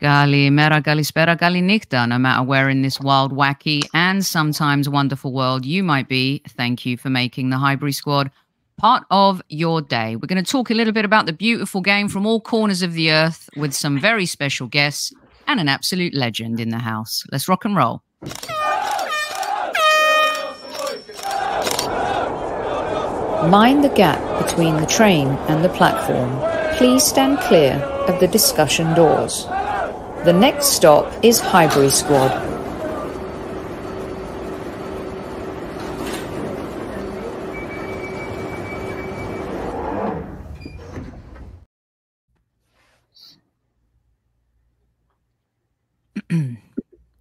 Kalimera, kalispera, kalinikta. No matter where in this wild, wacky, and sometimes wonderful world you might be, thank you for making the Highbury squad part of your day. We're going to talk a little bit about the beautiful game from all corners of the earth with some very special guests and an absolute legend in the house. Let's rock and roll. Mind the gap between the train and the platform. Please stand clear of the discussion doors. The next stop is Highbury Squad.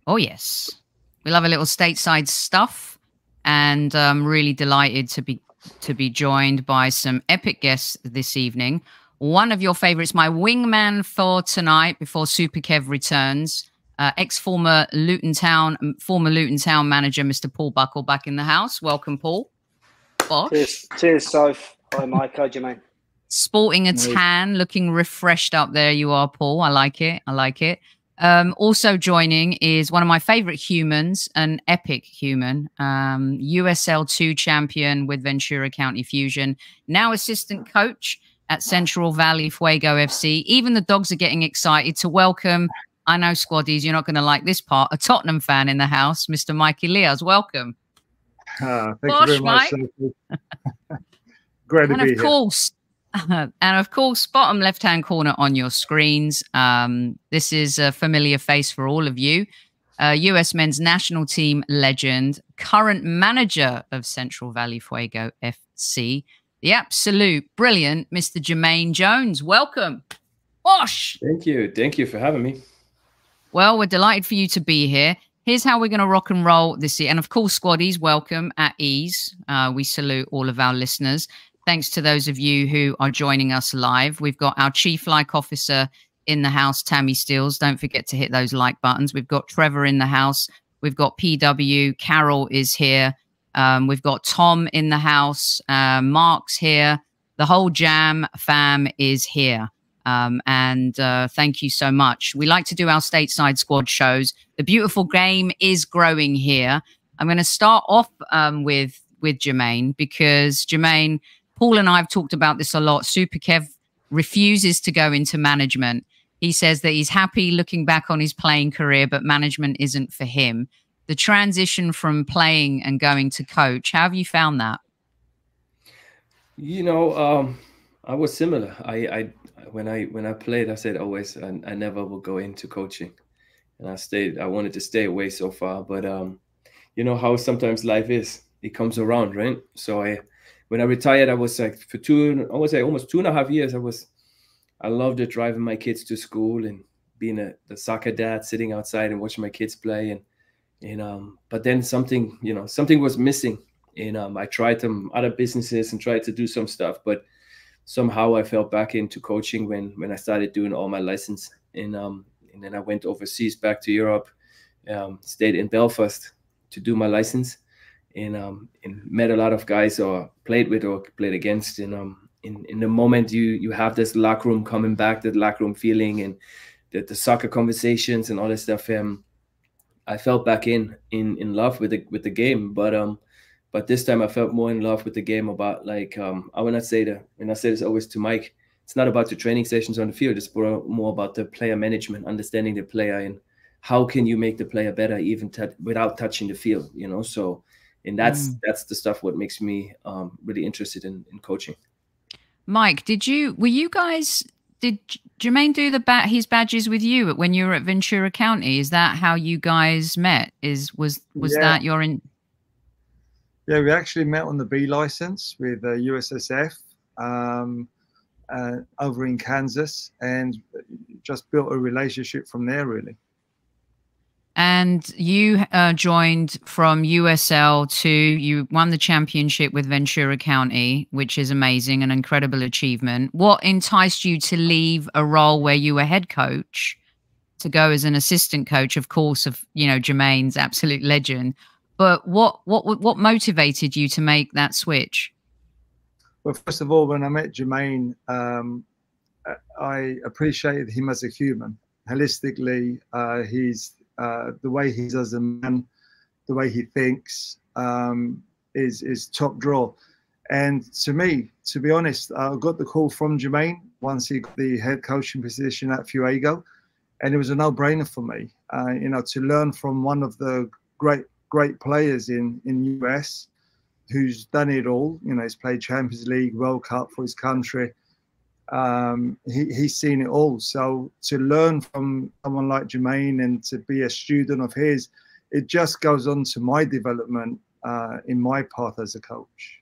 oh yes, we love a little stateside stuff, and I'm really delighted to be to be joined by some epic guests this evening. One of your favorites, my wingman for tonight before Super Kev returns, uh, ex former Luton Town, former Luton Town manager, Mr. Paul Buckle, back in the house. Welcome, Paul. Bosh. Cheers, cheers, Soph. Hi, Mike. How do you mean? Sporting a tan, looking refreshed up there. You are, Paul. I like it. I like it. Um, also joining is one of my favorite humans, an epic human, um, USL 2 champion with Ventura County Fusion, now assistant coach at Central Valley Fuego FC. Even the dogs are getting excited to welcome, I know, squaddies, you're not going to like this part, a Tottenham fan in the house, Mr. Mike Elias. Welcome. Uh, thank Bosh, you very much. Great and to be of course, and of course, bottom left hand corner on your screens. Um, this is a familiar face for all of you. Uh, US men's national team legend, current manager of Central Valley Fuego FC, the absolute brilliant Mr. Jermaine Jones. Welcome. Bosh. Thank you. Thank you for having me. Well, we're delighted for you to be here. Here's how we're going to rock and roll this year. And of course, squaddies, welcome at ease. Uh, we salute all of our listeners. Thanks to those of you who are joining us live. We've got our chief like officer in the house, Tammy Steels. Don't forget to hit those like buttons. We've got Trevor in the house. We've got PW. Carol is here. Um, we've got Tom in the house. Uh, Mark's here. The whole Jam fam is here. Um, and uh, thank you so much. We like to do our stateside squad shows. The beautiful game is growing here. I'm going to start off um, with with Jermaine because Jermaine, Paul and I have talked about this a lot. Super Kev refuses to go into management. He says that he's happy looking back on his playing career, but management isn't for him. The transition from playing and going to coach, how have you found that? You know, um, I was similar. I, I when I when I played, I said always I, I never will go into coaching, and I stayed. I wanted to stay away so far, but um, you know how sometimes life is. It comes around, right? So I when I retired, I was like for two, I was like almost two and a half years. I was, I loved it driving my kids to school and being a the soccer dad, sitting outside and watching my kids play. And and um, but then something, you know, something was missing. And um, I tried some other businesses and tried to do some stuff, but somehow I fell back into coaching when when I started doing all my license. And um, and then I went overseas back to Europe, um, stayed in Belfast to do my license and um and met a lot of guys or played with or played against and um in in the moment you you have this locker room coming back the locker room feeling and the, the soccer conversations and all this stuff um I felt back in in in love with the with the game but um but this time I felt more in love with the game about like um I would not say that and I say this always to Mike it's not about the training sessions on the field it's more, more about the player management understanding the player and how can you make the player better even without touching the field you know so and that's mm. that's the stuff what makes me um, really interested in, in coaching mike did you were you guys did jermaine do the bat his badges with you when you were at ventura county? Is that how you guys met? Is was was yeah. that your in? Yeah we actually met on the b license with uh, ussf um, uh, over in kansas and just built a relationship from there really and you uh, joined from USL to you won the championship with Ventura County, which is amazing, an incredible achievement. What enticed you to leave a role where you were head coach to go as an assistant coach? Of course, of you know Jermaine's absolute legend. But what what what motivated you to make that switch? Well, first of all, when I met Jermaine, um, I appreciated him as a human holistically. Uh, he's uh, the way he's as a man, the way he thinks um, is is top draw. And to me, to be honest, I got the call from Jermaine once he got the head coaching position at Fuego, and it was a no-brainer for me. Uh, you know, to learn from one of the great great players in in US, who's done it all. You know, he's played Champions League, World Cup for his country. Um, he, he's seen it all. So to learn from someone like Jermaine and to be a student of his, it just goes on to my development uh, in my path as a coach.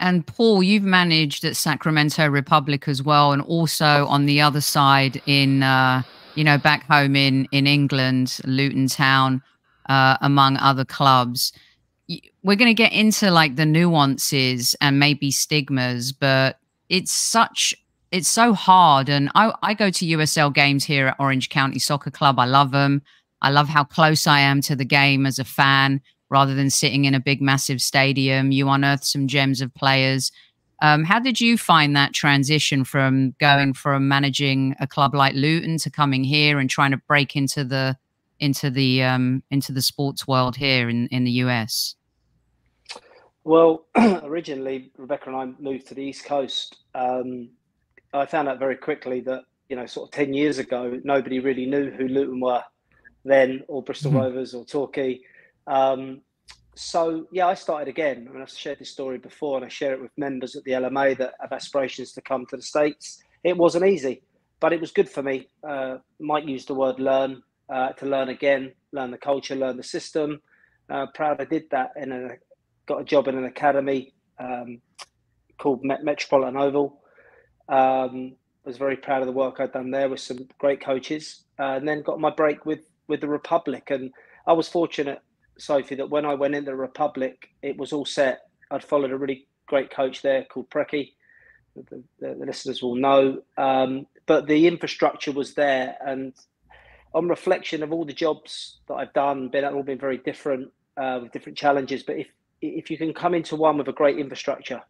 And Paul, you've managed at Sacramento Republic as well, and also on the other side in, uh, you know, back home in in England, Luton Town, uh, among other clubs. We're going to get into like the nuances and maybe stigmas, but it's such it's so hard. And I I go to USL games here at Orange County Soccer Club. I love them. I love how close I am to the game as a fan rather than sitting in a big, massive stadium. You unearth some gems of players. Um, how did you find that transition from going from managing a club like Luton to coming here and trying to break into the into the um, into the sports world here in, in the US? Well, originally Rebecca and I moved to the East Coast. Um, I found out very quickly that you know, sort of ten years ago, nobody really knew who Luton were then, or Bristol mm-hmm. Rovers, or Torquay. Um, so yeah, I started again. I mean, I've shared this story before, and I share it with members at the LMA that have aspirations to come to the states. It wasn't easy, but it was good for me. Uh, might use the word learn uh, to learn again, learn the culture, learn the system. Uh, proud I did that, and a, got a job in an academy um, called Met- Metropolitan Oval. Um, was very proud of the work I'd done there with some great coaches, uh, and then got my break with with the Republic. And I was fortunate Sophie, that when I went in the Republic, it was all set. I'd followed a really great coach there called Preki. The, the, the listeners will know. Um, but the infrastructure was there. And on reflection of all the jobs that I've done, been all been very different uh, with different challenges. But if if you can come into one with a great infrastructure,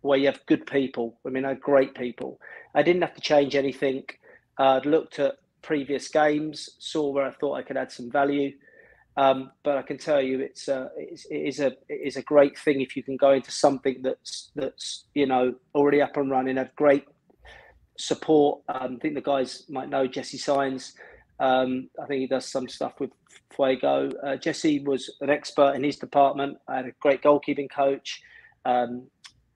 where you have good people, I mean, I great people. I didn't have to change anything. Uh, I'd looked at previous games, saw where I thought I could add some value. Um, but I can tell you, it's, a, it's it is a it is a great thing if you can go into something that's that's you know already up and running, have great support. Um, I think the guys might know Jesse Signs. Um, I think he does some stuff with Fuego. Uh, Jesse was an expert in his department. I had a great goalkeeping coach. Um,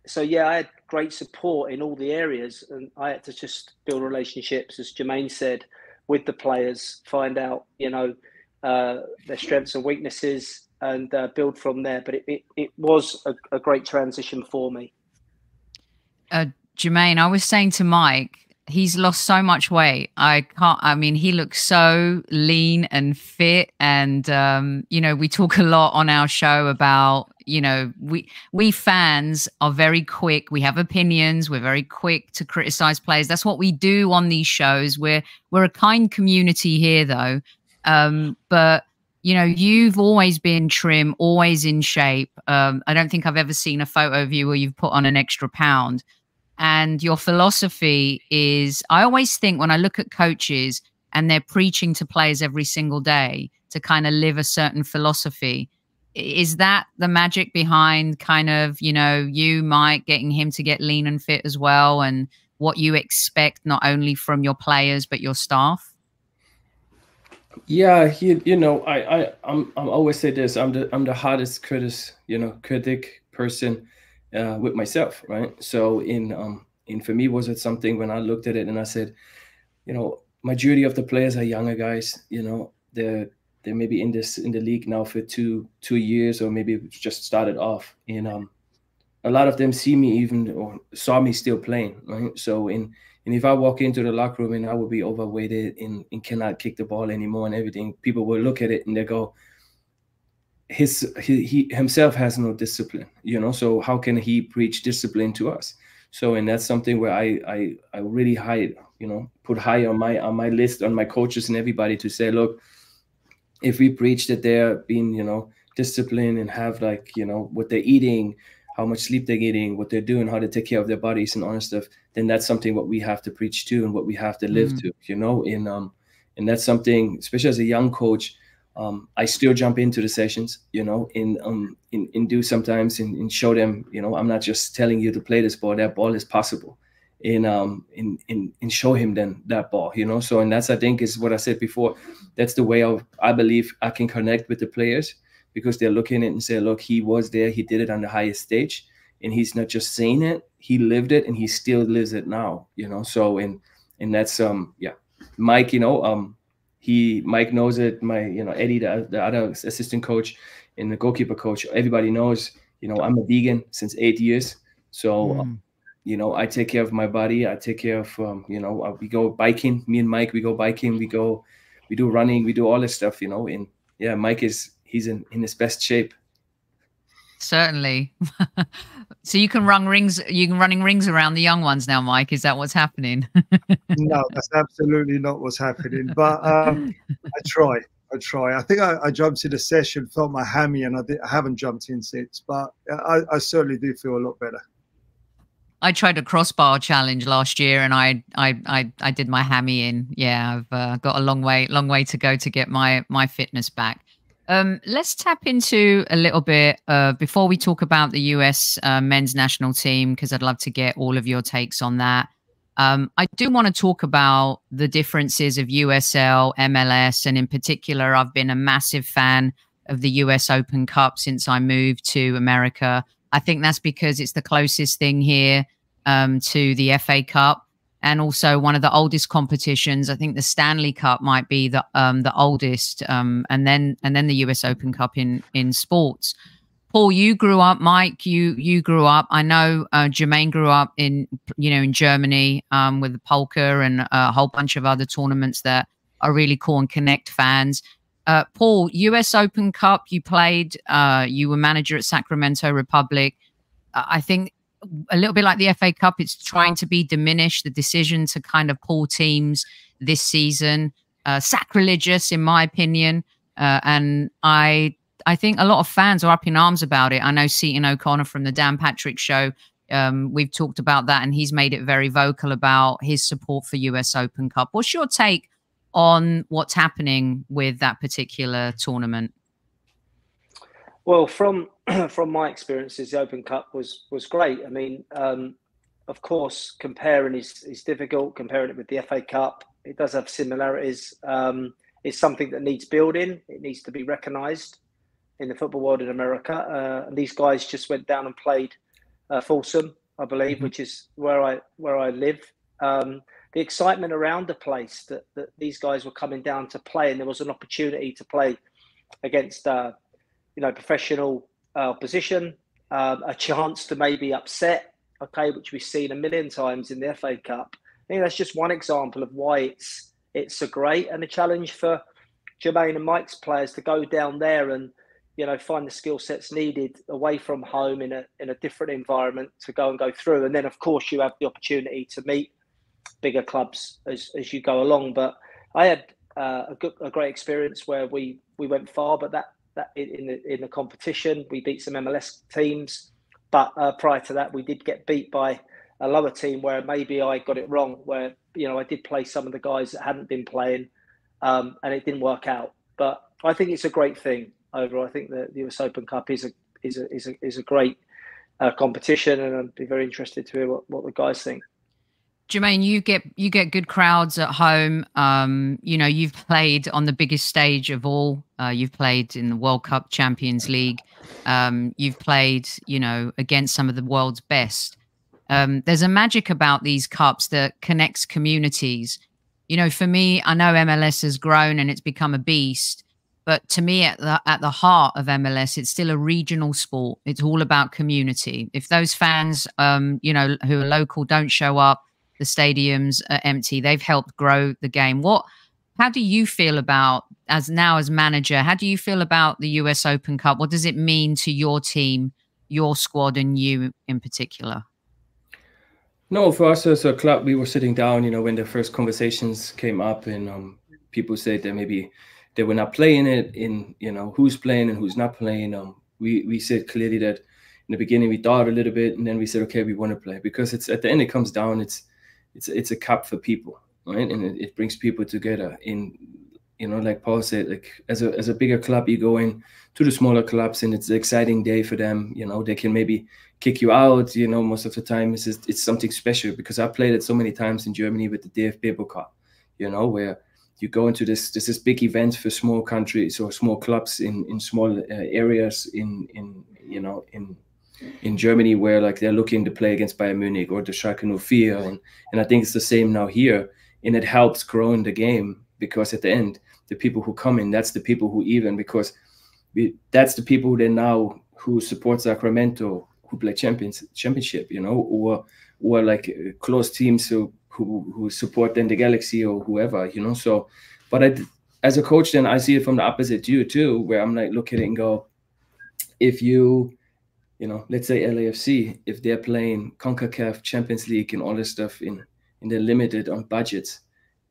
so yeah, I had great support in all the areas, and I had to just build relationships, as Jermaine said, with the players, find out you know uh, their strengths and weaknesses and uh, build from there. But it, it, it was a, a, great transition for me. Uh, Jermaine, I was saying to Mike, he's lost so much weight. I can't, I mean, he looks so lean and fit. And, um, you know, we talk a lot on our show about, you know, we, we fans are very quick. We have opinions. We're very quick to criticize players. That's what we do on these shows. We're, we're a kind community here though. Um, but you know, you've always been trim, always in shape. Um, I don't think I've ever seen a photo of you where you've put on an extra pound. And your philosophy is, I always think when I look at coaches and they're preaching to players every single day to kind of live a certain philosophy, is that the magic behind kind of, you know, you, Mike, getting him to get lean and fit as well? And what you expect not only from your players, but your staff? Yeah, he, you know, I, I, I'm, I'm always say this. I'm the, I'm the hardest critic, you know, critic person uh, with myself, right? So in, um, in for me, was it something when I looked at it and I said, you know, majority of the players are younger guys. You know, they're they're maybe in this in the league now for two two years or maybe just started off. And um, a lot of them see me even or saw me still playing, right? So in and if I walk into the locker room and I would be overweighted and, and cannot kick the ball anymore and everything, people will look at it and they go, his he, he himself has no discipline, you know. So how can he preach discipline to us? So and that's something where I I I really high, you know, put high on my on my list on my coaches and everybody to say, look, if we preach that they're being, you know, disciplined and have like, you know, what they're eating, how much sleep they're getting, what they're doing, how to take care of their bodies and all that stuff, then that's something what we have to preach to and what we have to live mm. to, you know. In um, and that's something, especially as a young coach, um, I still jump into the sessions, you know, in um in, in do sometimes and, and show them, you know, I'm not just telling you to play this ball, that ball is possible. In um in in in show him then that ball, you know. So and that's I think is what I said before. That's the way of I believe I can connect with the players because they're looking at it and say, look, he was there, he did it on the highest stage, and he's not just saying it, he lived it, and he still lives it now, you know. So and and that's um yeah, Mike, you know, um he Mike knows it, my you know Eddie, the, the other assistant coach, and the goalkeeper coach, everybody knows, you know, I'm a vegan since eight years, so. Mm. you know, I take care of my body. I take care of, um, you know, uh, we go biking. Me and Mike, we go biking. We go, we do running. We do all this stuff. You know, and yeah, Mike is he's in, in his best shape. Certainly. so you can run rings. You can running rings around the young ones now, Mike. Is that what's happening? no, that's absolutely not what's happening. But um, I try. I try. I think I, I, jumped in a session, felt my hammy, and I, did, I haven't jumped in since. But I, I, certainly do feel a lot better. I tried a crossbar challenge last year, and I I I, I did my hammy in. Yeah, I've uh, got a long way long way to go to get my my fitness back. Um, let's tap into a little bit uh, before we talk about the US uh, men's national team, because I'd love to get all of your takes on that. Um, I do want to talk about the differences of USL, MLS, and in particular, I've been a massive fan of the US Open Cup since I moved to America. I think that's because it's the closest thing here um, to the FA Cup and also one of the oldest competitions. I think the Stanley Cup might be the um, the oldest, um, and then and then the U.S. Open Cup in in sports. Paul, you grew up. Mike, you you grew up. I know uh, Jermaine grew up in you know in Germany um, with the Pokal and a whole bunch of other tournaments that are really cool and connect fans. Uh, Paul, U.S. Open Cup, you played. Uh, you were manager at Sacramento Republic. I think a little bit like the FA Cup, it's trying to be diminished. The decision to kind of pull teams this season, uh, sacrilegious in my opinion, uh, and I I think a lot of fans are up in arms about it. I know Seton O'Connor from the Dan Patrick Show. Um, we've talked about that, and he's made it very vocal about his support for US Open Cup. What's your take on what's happening with that particular tournament? Well, from from my experiences, the Open Cup was was great. I mean, um, of course, comparing is is difficult. Comparing it with the FA Cup, it does have similarities. Um, it's something that needs building. It needs to be recognised in the football world in America. Uh, and these guys just went down and played uh, Folsom, I believe, mm-hmm. which is where I where I live. Um, the excitement around the place that, that these guys were coming down to play, and there was an opportunity to play against uh, you know, professional uh, opposition, um, a chance to maybe upset, okay, which we've seen a million times in the FA Cup. I think that's just one example of why it's it's a great and a challenge for Jermaine and Mike's players to go down there and you know find the skill sets needed away from home in a in a different environment to go and go through. And then of course you have the opportunity to meet bigger clubs as as you go along. But I had uh, a good a great experience where we we went far, but that that in the in the competition. We beat some MLS teams, but uh, prior to that, we did get beat by a lower team where maybe I got it wrong. Where you know I did play some of the guys that hadn't been playing, um, and it didn't work out. But I think it's a great thing overall. I think the, the US Open Cup is a is a is a is a great uh, competition, and I'd be very interested to hear what, what the guys think. Jermaine, you get you get good crowds at home. Um, you know, you've played on the biggest stage of all. Uh, you've played in the World Cup, Champions League. Um, you've played, you know, against some of the world's best. Um, there's a magic about these cups that connects communities. You know, for me, I know MLS has grown and it's become a beast, but to me, at the at the heart of MLS, it's still a regional sport. It's all about community. If those fans, um, you know, who are local don't show up the stadiums are empty. They've helped grow the game. What how do you feel about as now as manager, how do you feel about the US Open Cup? What does it mean to your team, your squad and you in particular? No, for us as a club, we were sitting down, you know, when the first conversations came up and um, people said that maybe they were not playing it in, you know, who's playing and who's not playing. Um, we, we said clearly that in the beginning we thought a little bit, and then we said, okay, we want to play because it's at the end it comes down. It's it's it's a cup for people, right? And it, it brings people together. In you know, like Paul said, like as a as a bigger club, you go in to the smaller clubs, and it's an exciting day for them. You know, they can maybe kick you out. You know, most of the time it's just, it's something special because I played it so many times in Germany with the DFB Pokal. You know, where you go into this this is big event for small countries or small clubs in in small uh, areas in in you know in in Germany where like they're looking to play against Bayern Munich or the Schalke 04 and and I think it's the same now here and it helps growing the game because at the end the people who come in that's the people who even because we, that's the people who then now who support Sacramento who play champions championship you know or or like uh, close teams who who who support then the Galaxy or whoever, you know. So, but I, as a coach, then I see it from the opposite you too, where I'm like look at it and go, if you, you know, let's say LAFC, if they're playing Concacaf Champions League and all this stuff in in they're limited on budgets,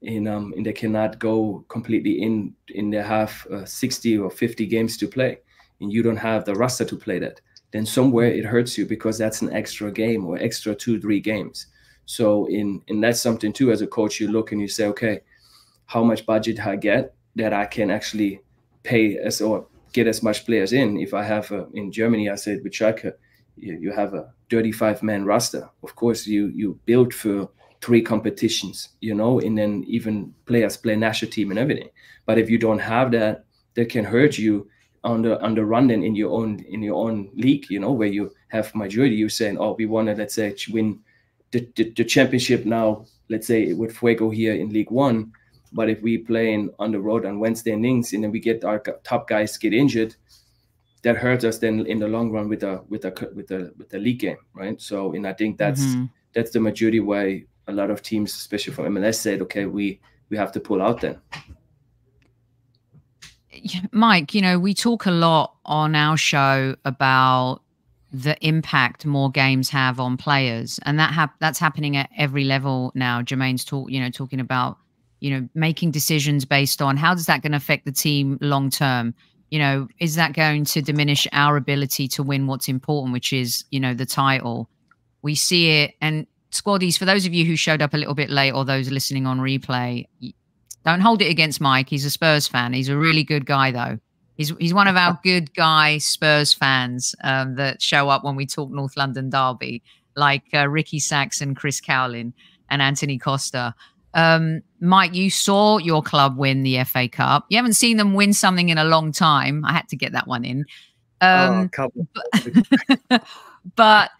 in um, and they cannot go completely in in they have uh, 60 or 50 games to play, and you don't have the roster to play that, then somewhere it hurts you because that's an extra game or extra two three games. So in and that's something too as a coach you look and you say, okay, how much budget I get that I can actually pay as or get as much players in. If I have a, in Germany, I said with Schalke, you, you have a 35 man roster. Of course, you you build for three competitions, you know, and then even players play national team and everything. But if you don't have that, that can hurt you on the on the run then in your own in your own league, you know, where you have majority. You're saying, oh, we want to let's say win the, the, the, championship now, let's say with Fuego here in League One, but if we play in, on the road on Wednesday innings and then we get our top guys get injured, that hurts us then in the long run with the with the with the with the league game, right? So, and I think that's mm-hmm. that's the majority why a lot of teams, especially from MLS, said, okay, we we have to pull out then. Mike, you know, we talk a lot on our show about the impact more games have on players and that hap- that's happening at every level now jermaine's talk you know talking about you know making decisions based on how does that going to affect the team long term? You know is that going to diminish our ability to win what's important which is you know the title? We see it and squaddies for those of you who showed up a little bit late or those listening on replay don't hold it against mike. He's a spurs fan. He's a really good guy though. He's he's one of our good guy Spurs fans um, that show up when we talk North London Derby, like uh, Ricky Saxon, Chris Cowlin, and Anthony Costa. Um, Mike, you saw your club win the FA Cup. You haven't seen them win something in a long time. I had to get that one in. Um, oh, but, but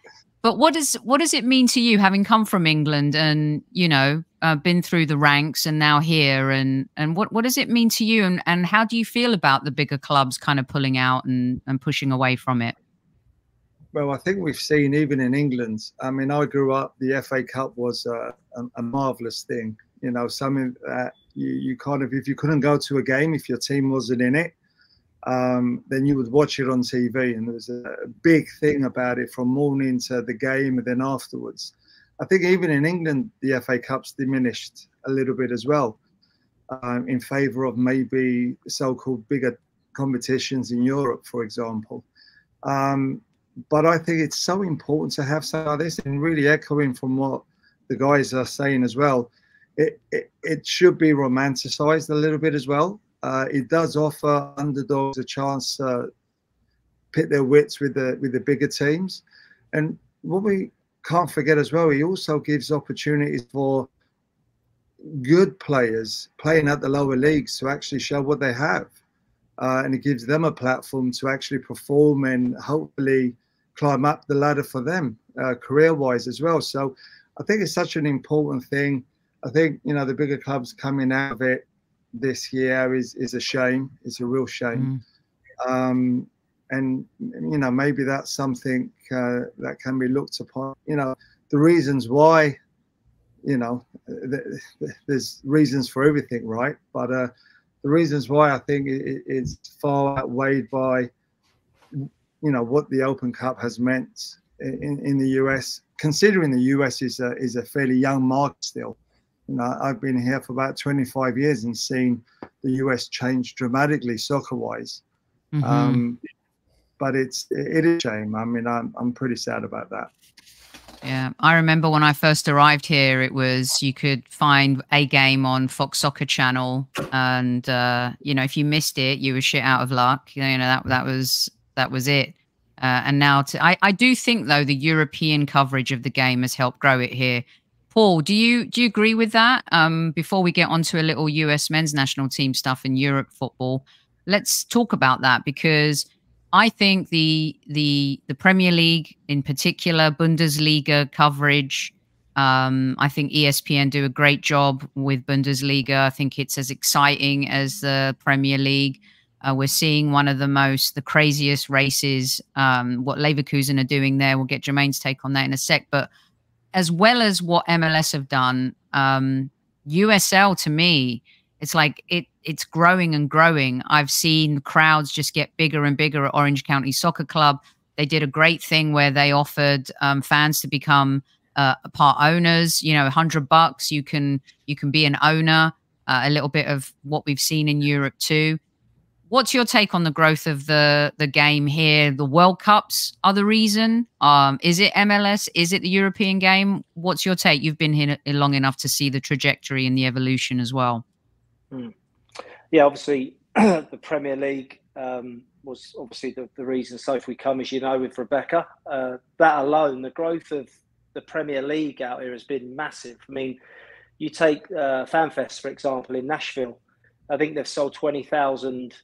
but what does what does it mean to you, having come from England and you know uh, been through the ranks and now here, and and what what does it mean to you, and and how do you feel about the bigger clubs kind of pulling out and and pushing away from it? Well, I think we've seen even in England. I mean, I grew up. The FA Cup was a, a, a marvelous thing. You know, something that you, you kind of if you couldn't go to a game if your team wasn't in it, um, then you would watch it on TV. And there was a big thing about it from morning to the game and then afterwards. I think even in England, the FA Cup's diminished a little bit as well um, in favour of maybe so called bigger competitions in Europe, for example. Um, but I think it's so important to have some of this and really echoing from what the guys are saying as well. It, it, should be romanticized a little bit as well uh, it does offer underdogs a chance to pit their wits with the with the bigger teams. And what we can't forget as well, he also gives opportunities for good players playing at the lower leagues to actually show what they have. Uh, and it gives them a platform to actually perform and hopefully climb up the ladder for them uh, career wise as well. So I think it's such an important thing. I think, you know, the bigger clubs coming out of it this year is is a shame. It's a real shame. Mm. Um, and you know maybe that's something uh, that can be looked upon. You know the reasons why. You know, th- th- there's reasons for everything, right? But uh, the reasons why I think it, it's far outweighed by, you know, what the Open Cup has meant in, in the US. Considering the US is a is a fairly young market still, you know, I've been here for about 25 years and seen the US change dramatically soccer wise. Mm-hmm. Um, but it's it is a shame. I mean, I'm I'm pretty sad about that. Yeah, I remember when I first arrived here, it was you could find a game on Fox Soccer Channel, and uh, you know if you missed it, you were shit out of luck. You know that that was that was it. Uh, and now, to, I I do think though the European coverage of the game has helped grow it here. Paul, do you do you agree with that? Um, before we get onto a little US men's national team stuff in Europe football, let's talk about that because I think the the the Premier League in particular, Bundesliga coverage. Um, I think ESPN do a great job with Bundesliga. I think it's as exciting as the Premier League. Uh, we're seeing one of the most, the craziest races. Um, what Leverkusen are doing there. We'll get Jermaine's take on that in a sec. But as well as what MLS have done, um, USL to me, it's like it it's growing and growing. I've seen crowds just get bigger and bigger at Orange County Soccer Club. They did a great thing where they offered um, fans to become uh, part owners. You know, hundred bucks, you can you can be an owner. Uh, a little bit of what we've seen in Europe too. What's your take on the growth of the the game here? The World Cups are the reason. Um, is it MLS? Is it the European game? What's your take? You've been here long enough to see the trajectory and the evolution as well. Hmm yeah, obviously the Premier League um, was obviously the, the reason so if we come, as you know, with Rebecca. Uh, that alone, the growth of the Premier League out here has been massive. I mean, you take uh, FanFest, for example, in Nashville. I think they've sold 20,000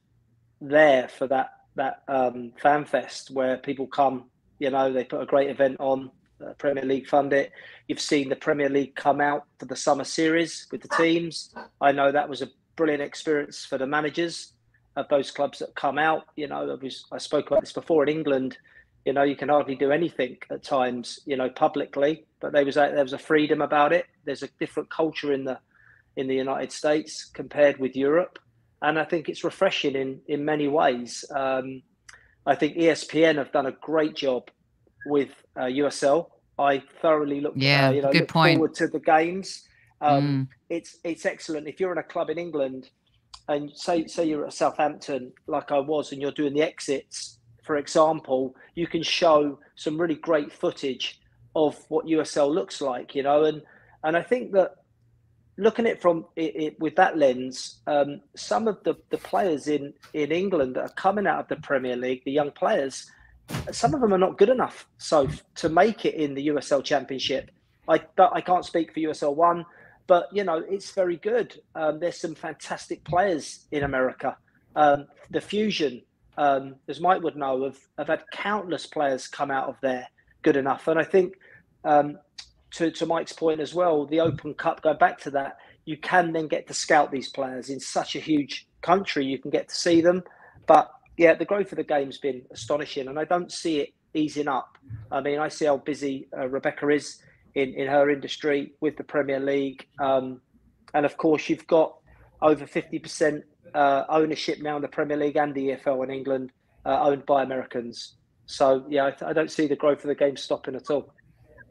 there for that that um, FanFest where people come, you know, they put a great event on, uh, Premier League fund it. You've seen the Premier League come out for the summer series with the teams. I know that was a brilliant experience for the managers of those clubs that come out. You know, I, was, I spoke about this before in England. You know, you can hardly do anything at times. You know, publicly, but there was a, there was a freedom about it. There's a different culture in the in the United States compared with Europe, and I think it's refreshing in in many ways. Um, I think ESPN have done a great job with uh, USL. I thoroughly look, yeah, uh, you know, good point. forward to the games. Um, Mm. It's it's excellent if you're in a club in England, and say say you're at Southampton, like I was, and you're doing the exits, for example, you can show some really great footage of what USL looks like, you know, and and I think that looking at it from it, it, with that lens, um, some of the, the players in in England that are coming out of the Premier League, the young players, some of them are not good enough. So to make it in the USL Championship, I but I can't speak for USL one but you know it's very good. Um, there's some fantastic players in America. Um, the Fusion, um, as Mike would know, have, have had countless players come out of there good enough. And I think um, to to Mike's point as well, the Open Cup. Go back to that. You can then get to scout these players in such a huge country. You can get to see them, but yeah, the growth of the game's been astonishing, and I don't see it easing up. I mean, I see how busy uh, Rebecca is in, in her industry with the Premier League. Um, and of course, you've got over 50% uh, ownership now in the Premier League and the EFL in England, uh, owned by Americans. So, yeah, I, I, don't see the growth of the game stopping at all.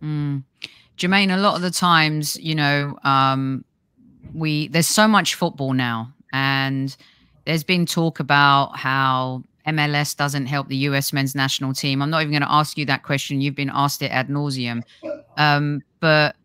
Mm. Jermaine, a lot of the times, you know, um, we there's so much football now, and there's been talk about how MLS doesn't help the US men's national team. I'm not even going to ask you that question. You've been asked it ad nauseum. Um, but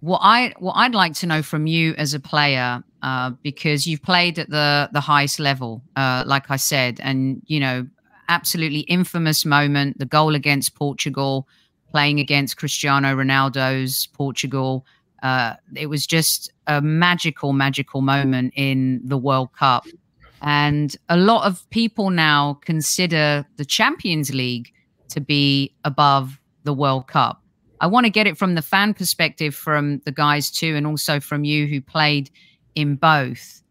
what I what I'd like to know from you as a player, uh, because you've played at the the highest level, uh, like I said, and you know, absolutely infamous moment, the goal against Portugal, playing against Cristiano Ronaldo's Portugal. Uh, it was just a magical, magical moment in the World Cup. And a lot of people now consider the Champions League to be above the World Cup. I want to get it from the fan perspective from the guys too, and also from you who played in both.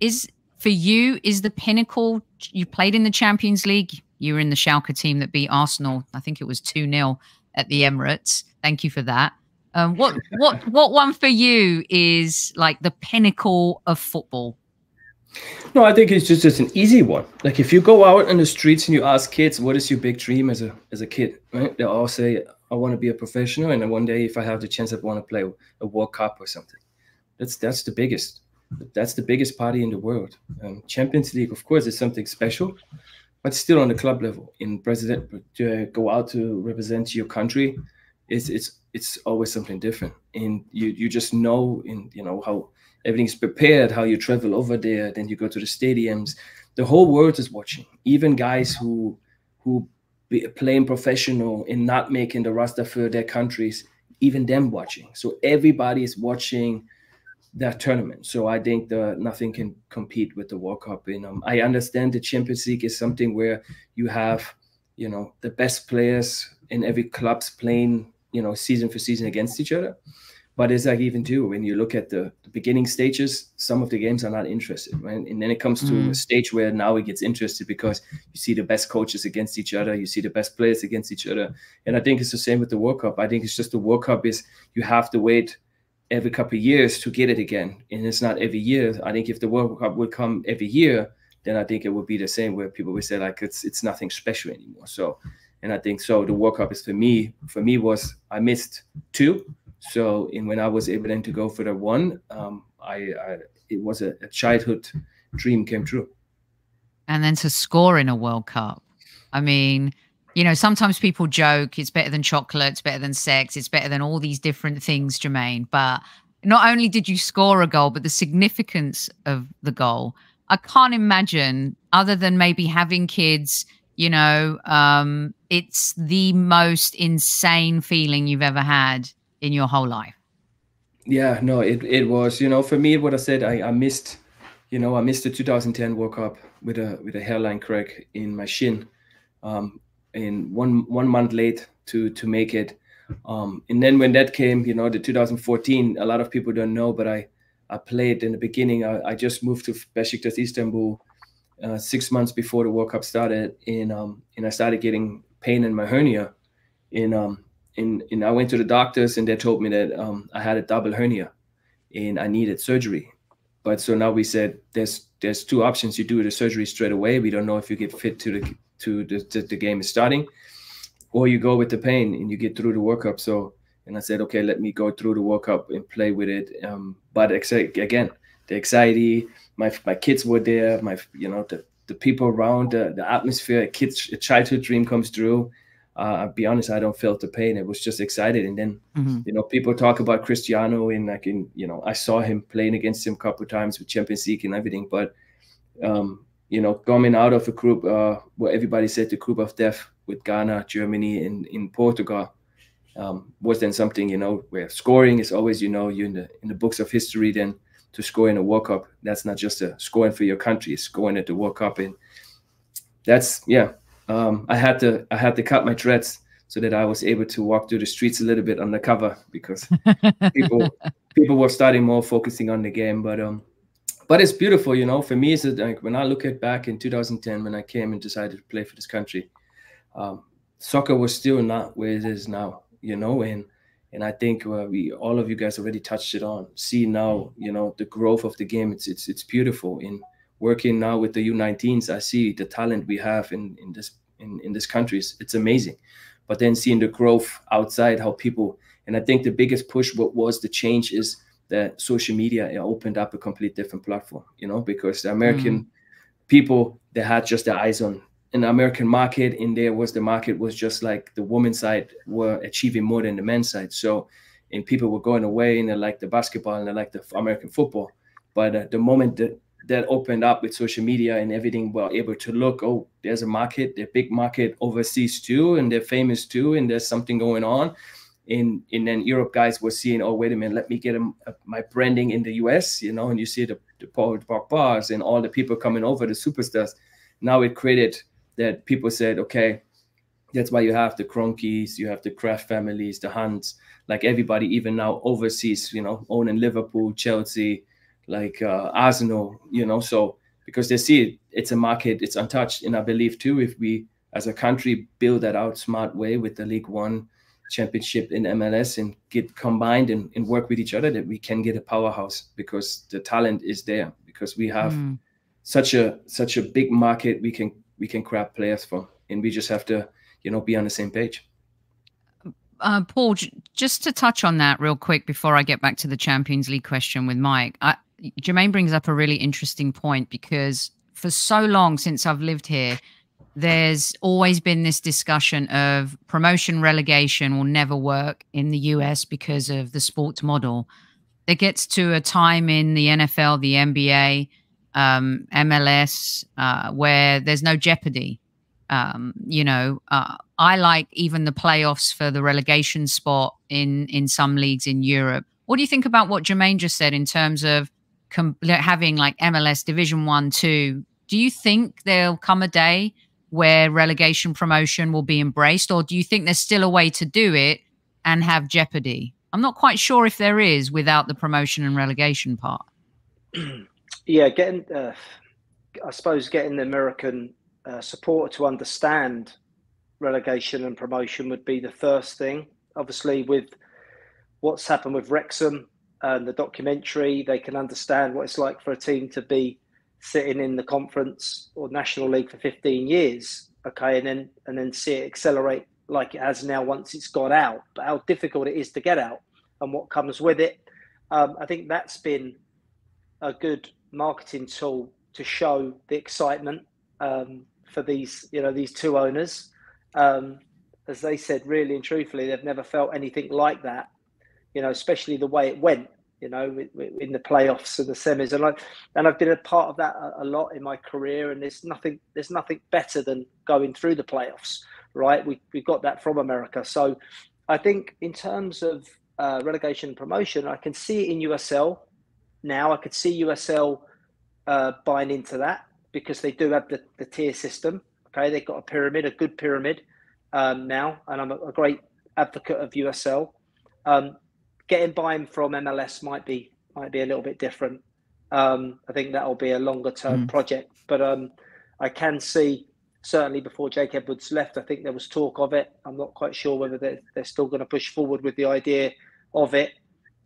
Is for you, is the pinnacle you played in the Champions League? You were in the Schalke team that beat Arsenal. I think it was 2 0 at the Emirates. Thank you for that. Um, what what what one for you is like the pinnacle of football? No, I think it's just, just an easy one. Like if you go out in the streets and you ask kids, what is your big dream as a as a kid, right? They'll all say, I want to be a professional, and one day if I have the chance, I want to play a World Cup or something. That's that's the biggest. That's the biggest party in the world. Um, Champions League, of course, is something special, but still on the club level in president to uh, go out to represent your country it's it's it's always something different. And you you just know in you know how everything's prepared how you travel over there then you go to the stadiums. The whole world is watching. Even guys who who be playing professional and not making the roster for their countries even them watching. So everybody is watching that tournament. So I think the nothing can compete with the World Cup. And um, I understand the Champions League is something where you have, you know, the best players in every club's playing, you know, season for season against each other. But it's like even too when you look at the, the beginning stages, some of the games are not interested, right? And then it comes to mm. a stage where now it gets interested because you see the best coaches against each other, you see the best players against each other. And I think it's the same with the World Cup. I think it's just the World Cup is you have to wait every couple of years to get it again. And it's not every year. I think if the World Cup would come every year, then I think it would be the same where people would say like it's it's nothing special anymore. So and I think so the World Cup is for me, for me was I missed two. So and when I was able then to go for the one, um, I, I it was a, a childhood dream came true. And then to score in a World Cup. I mean, you know, sometimes people joke it's better than chocolate, it's better than sex, it's better than all these different things, Jermaine. But not only did you score a goal, but the significance of the goal. I can't imagine, other than maybe having kids, you know, um, it's the most insane feeling you've ever had in your whole life. Yeah, no, it, it was, you know, for me, what I said, I, I missed, you know, I missed the 2010 World Cup with a with a hairline crack in my shin. Um, in one one month late to to make it. Um, and then when that came, you know, the 2014, a lot of people don't know, but I I played in the beginning. I, I just moved to Besiktas Istanbul uh, six months before the World Cup started, and um, and I started getting pain in my hernia. And um, and, and I went to the doctors, and they told me that um, I had a double hernia, and I needed surgery. But so now we said there's there's two options. You do the surgery straight away. We don't know if you get fit to the to the, to the game is starting, or you go with the pain and you get through the World Cup. So, and I said, okay, let me go through the World Cup and play with it. Um, but again, the anxiety, my my kids were there, my you know the the people around, the, the atmosphere, a kid's a childhood dream comes through. Uh, I'll be honest, I don't feel the pain. It was just excited. And then, mm-hmm. you know, people talk about Cristiano and like in, you know, I saw him playing against him a couple of times with Champions League and everything. But um, you know, coming out of a group uh, where everybody said the group of death with Ghana, Germany, and in Portugal um, was then something, you know, where scoring is always, you know, you in the in the books of history. Then to score in a World Cup, that's not just a scoring for your country; it's scoring at the World Cup, and that's yeah. Um, I had to I had to cut my dreads so that I was able to walk through the streets a little bit undercover because people people were starting more focusing on the game, but um but it's beautiful, you know. For me, it's like when I look at back in 2010 when I came and decided to play for this country, um, soccer was still not where it is now, you know. And and I think uh, we all of you guys already touched it on. See now, you know, the growth of the game. It's it's it's beautiful. In working now with the U19s, I see the talent we have in in this in in this country. It's, it's amazing. But then seeing the growth outside, how people and I think the biggest push what was the change is that social media opened up a complete different platform, you know, because the American mm. people they had just their eyes on an American market, in there was the market was just like the women's side were achieving more than the men's side. So, and people were going away and they like the basketball and they like the American football. But uh, the moment that that opened up with social media and everything, we're able to look, oh, there's a market, a big market overseas too, and they're famous too, and there's something going on in in then Europe guys were seeing, oh wait a minute, let me get a, a, my branding in the US, you know, and you see the the Paul bars and all the people coming over, the superstars. Now it created that people said, okay, that's why you have the Kroenkes, you have the Kraft families, the Hunts, like everybody, even now overseas, you know, owning Liverpool, Chelsea, like uh, Arsenal, you know, so because they see it, it's a market, it's untouched, and I believe too, if we as a country build that out smart way with the League One championship in MLS and get combined and, and work with each other that we can get a powerhouse because the talent is there because we have mm. such a such a big market we can we can grab players from and we just have to you know be on the same page uh, Paul, just to touch on that real quick before I get back to the Champions League question with Mike, I, Jermaine brings up a really interesting point because for so long since I've lived here, there's always been this discussion of promotion relegation will never work in the US because of the sports model. It gets to a time in the NFL, the NBA, um, MLS, uh, where there's no jeopardy. Um, you know, uh, I like even the playoffs for the relegation spot in in some leagues in Europe. What do you think about what Jermaine just said in terms of having like MLS Division One, Two? Do you think there'll come a day where relegation promotion will be embraced, or do you think there's still a way to do it and have jeopardy? I'm not quite sure if there is without the promotion and relegation part. yeah, getting, uh, I suppose, getting the American uh, supporter to understand relegation and promotion would be the first thing. Obviously, with what's happened with Wrexham and the documentary, they can understand what it's like for a team to be sitting in the conference or national league for 15 years okay and then and then see it accelerate like it has now once it's got out. But how difficult it is to get out and what comes with it um, i think that's been a good marketing tool to show the excitement um, for these you know these two owners. Um, as they said really and truthfully they've never felt anything like that you know especially the way it went you know, in the playoffs and the semis, and I and I've been a part of that a, lot in my career. And there's nothing there's nothing better than going through the playoffs, right? We we got that from America, so I think in terms of uh, relegation and promotion, I can see it in USL now. I could see USL uh, buying into that because they do have the, the tier system. Okay, they've got a pyramid, a good pyramid um, now, and I'm a, a great advocate of USL. Um, getting buy-in from MLS might be might be a little bit different. Um, I think that'll be a longer term mm. project, but um, I can see certainly before Jake Edwards left, I think there was talk of it. I'm not quite sure whether they're, they're still going to push forward with the idea of it.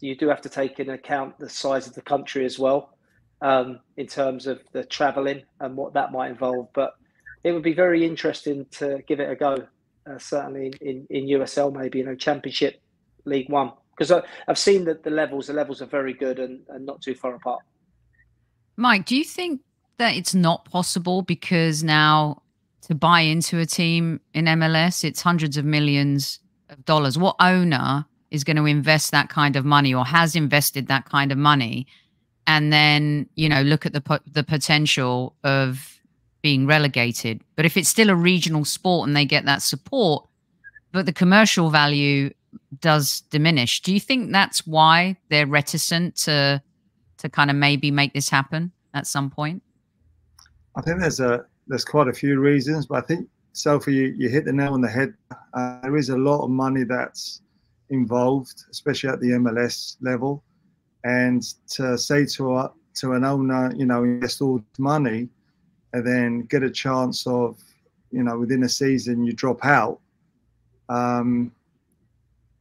You do have to take into account the size of the country as well, um, in terms of the travelling and what that might involve. But it would be very interesting to give it a go. Uh, certainly in, in, in USL, maybe you know Championship, League One because I've seen that the levels, the levels are very good and, and not too far apart. Mike, do you think that it's not possible because now to buy into a team in MLS, it's hundreds of millions of dollars? What owner is going to invest that kind of money or has invested that kind of money? And then, you know, look at the the potential of being relegated. But if it's still a regional sport and they get that support, but the commercial value does diminish. Do you think that's why they're reticent to to kind of maybe make this happen at some point? I think there's a there's quite a few reasons, but I think Sophie, you, you hit the nail on the head. Uh, there is a lot of money that's involved, especially at the MLS level, and to say to a, to an owner, you know, invest all the money, and then get a chance of, you know, within a season you drop out. Um,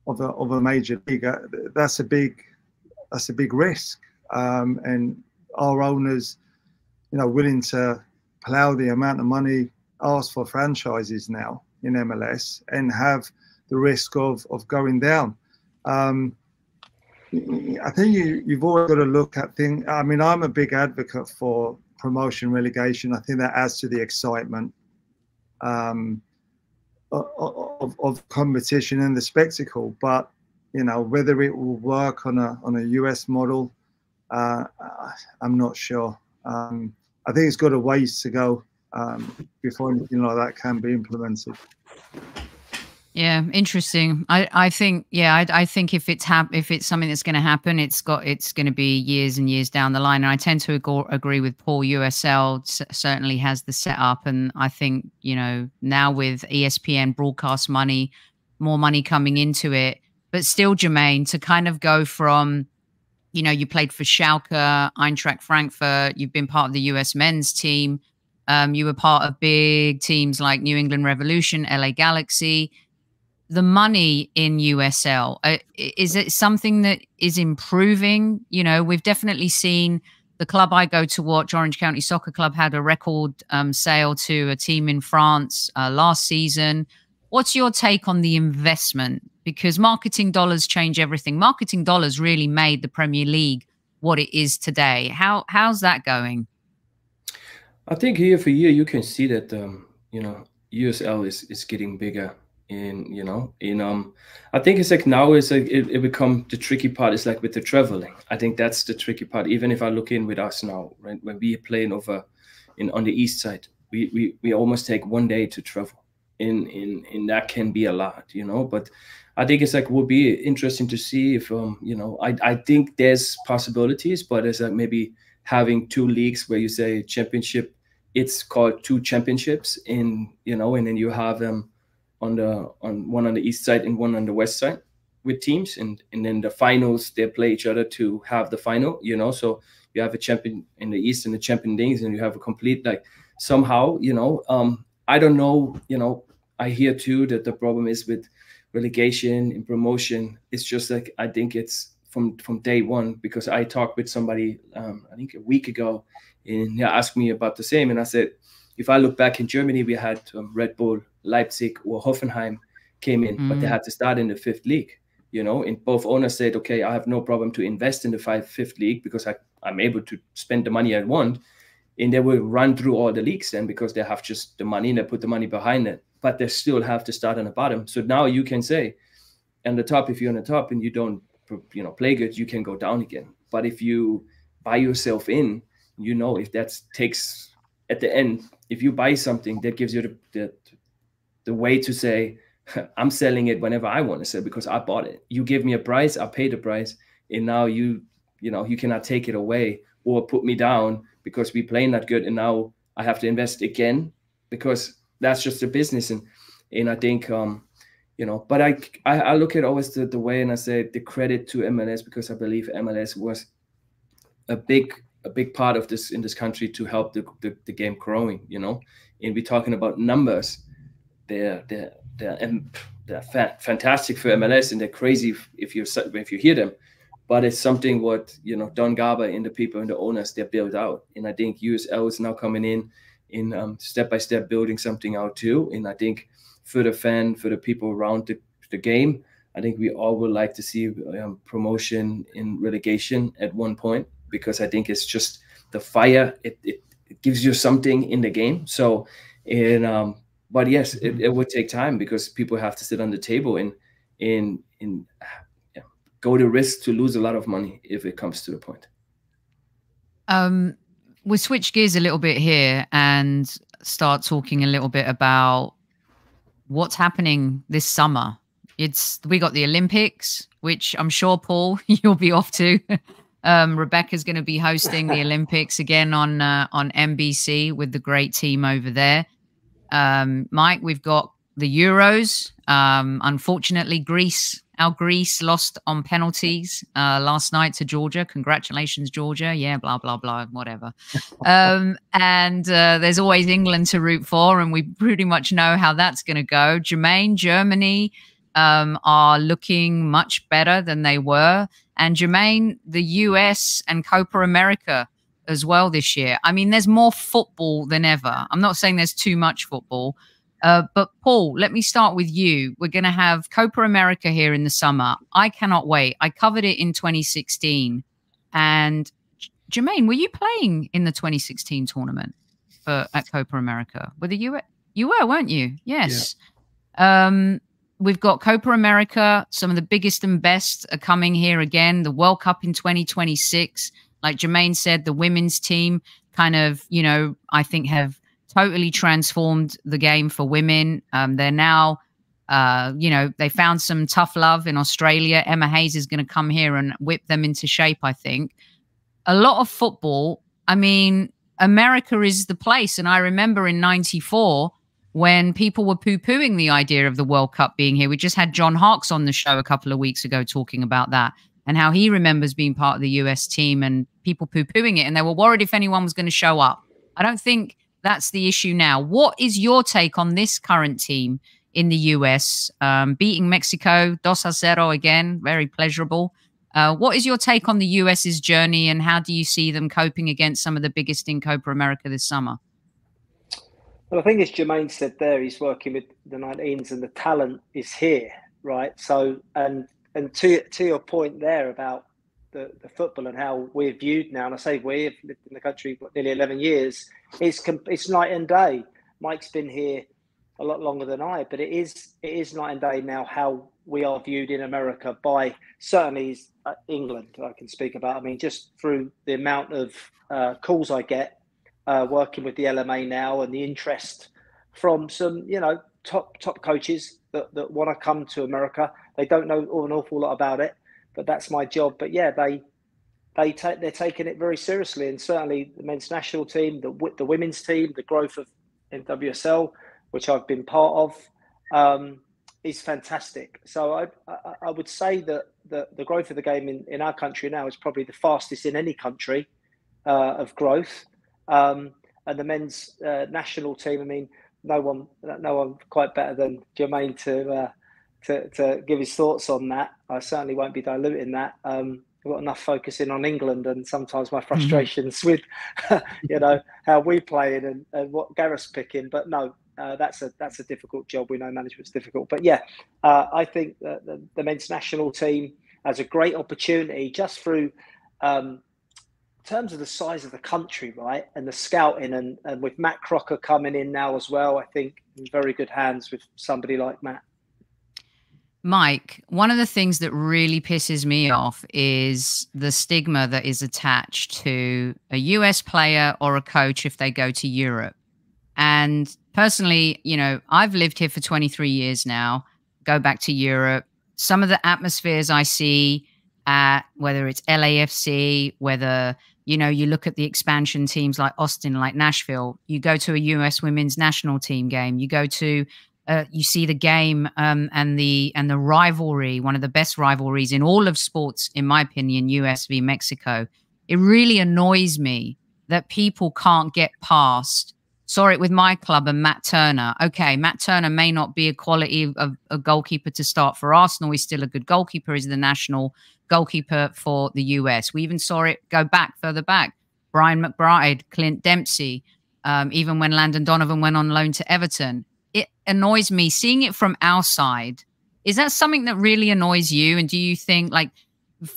of a, of a major league. Uh, that's a big that's a big risk, um, and our owners, you know, willing to plough the amount of money asked for franchises now in MLS and have the risk of of going down. Um, I think you you've always got to look at things. I mean, I'm a big advocate for promotion relegation. I think that adds to the excitement. Um, of, of competition and the spectacle. But you know whether it will work on a on a US model, uh, I'm not sure. Um, I think it's got a ways to go um, before anything like that can be implemented. Yeah, interesting. I, I think yeah, I, I think if it's hap- if it's something that's going to happen, it's got it's going to be years and years down the line. And I tend to agree, agree with Paul. USL certainly has the setup, and I think you know now with ESPN broadcast money, more money coming into it, but still, Jermaine, to kind of go from, you know, you played for Schalke, Eintracht Frankfurt, you've been part of the US men's team, um, you were part of big teams like New England Revolution, LA Galaxy the money in USL? Uh, is it something that is improving? You know, we've definitely seen the club I go to watch, Orange County Soccer Club, had a record um, sale to a team in France uh, last season. What's your take on the investment? Because marketing dollars change everything. Marketing dollars really made the Premier League what it is today. How how's that going? I think year for year you can see that um, you know, USL is is getting bigger in you know in um i think it's like now it's like it, it become the tricky part is like with the traveling. I think that's the tricky part. Even if i look in with us now right when we are playing over in on the east side we we, we almost take one day to travel. In in in that can be a lot you know but i think it's like would be interesting to see if um you know i i think there's possibilities but it's like maybe having two leagues where you say championship it's called two championships in you know and then you have um, on the on one on the east side and one on the west side with teams. And and then the finals they play each other to have the final you know? So you have a champion in the east and the champion things and you have a complete like somehow you know? Um i don't know you know? I hear too that the problem is with relegation and promotion. It's just like i think it's from from day one because i talked with somebody um, i think a week ago and he asked me about the same. And i said if i look back in germany we had um, red bull Leipzig or Hoffenheim came in, mm. but they mm. had to start in the fifth league. You know, and both owners said, okay, I have no problem to invest in the five, fifth league because I, I'm able to spend the money I want. And they will run through all the leagues then because they have just the money and they put the money behind it. But they still have to start on the bottom. So now you can say, on the top, if you're on the top and you don't, you know, play good, you can go down again. But if you buy yourself in, you know, if that takes at the end, if you buy something that gives you the, the the way to say i'm selling it whenever i want to sell because i bought it. You give me a price i pay the price and now you you know you cannot take it away or put me down because we playing that good and now i have to invest again because that's just a business and and i think um you know but i i, I look at always the, the way and i say the credit to mls because i believe mls was a big a big part of this in this country to help the, the, the game growing you know? And we're talking about numbers they're they're they're, they're fa- fantastic for MLS and they're crazy if you if you hear them. But it's something what you know Don Garber and the people and the owners they build out, and I think USL is now coming in in um, step by step building something out too. And I think for the fan, for the people around the, the game, I think we all would like to see um, promotion in relegation at one point because I think it's just the fire. It, it, it gives you something in the game. So, and um, but yes, it, it would take time because people have to sit on the table and and and yeah, go to risk to lose a lot of money if it comes to the point. Um, we'll switch gears a little bit here and start talking a little bit about what's happening this summer. It's we got the Olympics, which I'm sure Paul you'll be off to. Um, Rebecca's going to be hosting the Olympics again on uh, on NBC with the great team over there. Um, Mike, we've got the Euros. Um, unfortunately, Greece, our Greece lost on penalties uh, last night to Georgia. Congratulations, Georgia. Yeah, blah, blah, blah, whatever. um, and uh, there's always England to root for, and we pretty much know how that's going to go. Jermaine, Germany um, are looking much better than they were. And Jermaine, the US and Copa America as well this year. I mean, there's more football than ever. I'm not saying there's too much football. Uh, but Paul, let me start with you. We're going to have Copa America here in the summer. I cannot wait. I covered it in 2016. And Jermaine, were you playing in the 2016 tournament for, at Copa America? Were the you you were, weren't you? Yes. Yeah. Um, we've got Copa America. Some of the biggest and best are coming here again. The World Cup in 2026. Like Jermaine said, the women's team kind of, you know, I think have totally transformed the game for women. Um, they're now, uh, you know, they found some tough love in Australia. Emma Hayes is going to come here and whip them into shape, I think. A lot of football. I mean, America is the place. And I remember in 94 when people were poo pooing the idea of the World Cup being here. We just had John Harkes on the show a couple of weeks ago talking about that and how he remembers being part of the US team and people poo pooing it. And they were worried if anyone was going to show up. I don't think that's the issue now. What is your take on this current team in the US? Um, beating Mexico, dos a cero again, very pleasurable. Uh, what is your take on the US's journey and how do you see them coping against some of the biggest in Copa America this summer? Well, I think as Jermaine said there, he's working with the 19s and the talent is here, right? So, and and to to your point there about the, the football and how we're viewed now, and I say we've lived in the country nearly 11 years, it's, it's night and day. Mike's been here a lot longer than I, but it is it is night and day now how we are viewed in America by certainly uh, England. I can speak about. I mean, just through the amount of uh, calls I get uh, working with the LMA now and the interest from some, you know, top top coaches that, that want to come to America. They don't know an awful lot about it, but that's my job. But yeah, they they take they're taking it very seriously, and certainly the men's national team, the the women's team, the growth of NWSL, which I've been part of, um, is fantastic. So I, I, I would say that the the growth of the game in, in our country now is probably the fastest in any country uh, of growth. Um, and the men's uh, national team, I mean, no one no one quite better than Jermaine to uh, to to give his thoughts on that. I certainly won't be diluting that. Um, I've got enough focusing on England and sometimes my mm-hmm. frustrations mm-hmm. with, you know, how we play and, and what Gareth's picking. But no, uh, that's a that's a difficult job. We know management's difficult, but yeah, uh, I think that the, the, men's national team has a great opportunity just through um, terms of the size of the country, right, and the scouting, and, and with Matt Crocker coming in now as well. I think in very good hands with somebody like Matt. Mike, one of the things that really pisses me off is the stigma that is attached to a US player or a coach if they go to Europe. And personally, you know, I've lived here for 23 years now, go back to Europe. Some of the atmospheres I see at whether it's LAFC, whether, you know, you look at the expansion teams like Austin, like Nashville, you go to a US women's national team game, you go to uh, you see the game um, and the and the rivalry, one of the best rivalries in all of sports, in my opinion, US v Mexico. It really annoys me that people can't get past. Saw it with my club and Matt Turner. Okay, Matt Turner may not be a quality of a goalkeeper to start for Arsenal. He's still a good goalkeeper. He's the national goalkeeper for the US. We even saw it go back further back. Brian McBride, Clint Dempsey, um, even when Landon Donovan went on loan to Everton it annoys me seeing it from our side. Is that something that really annoys you? And do you think like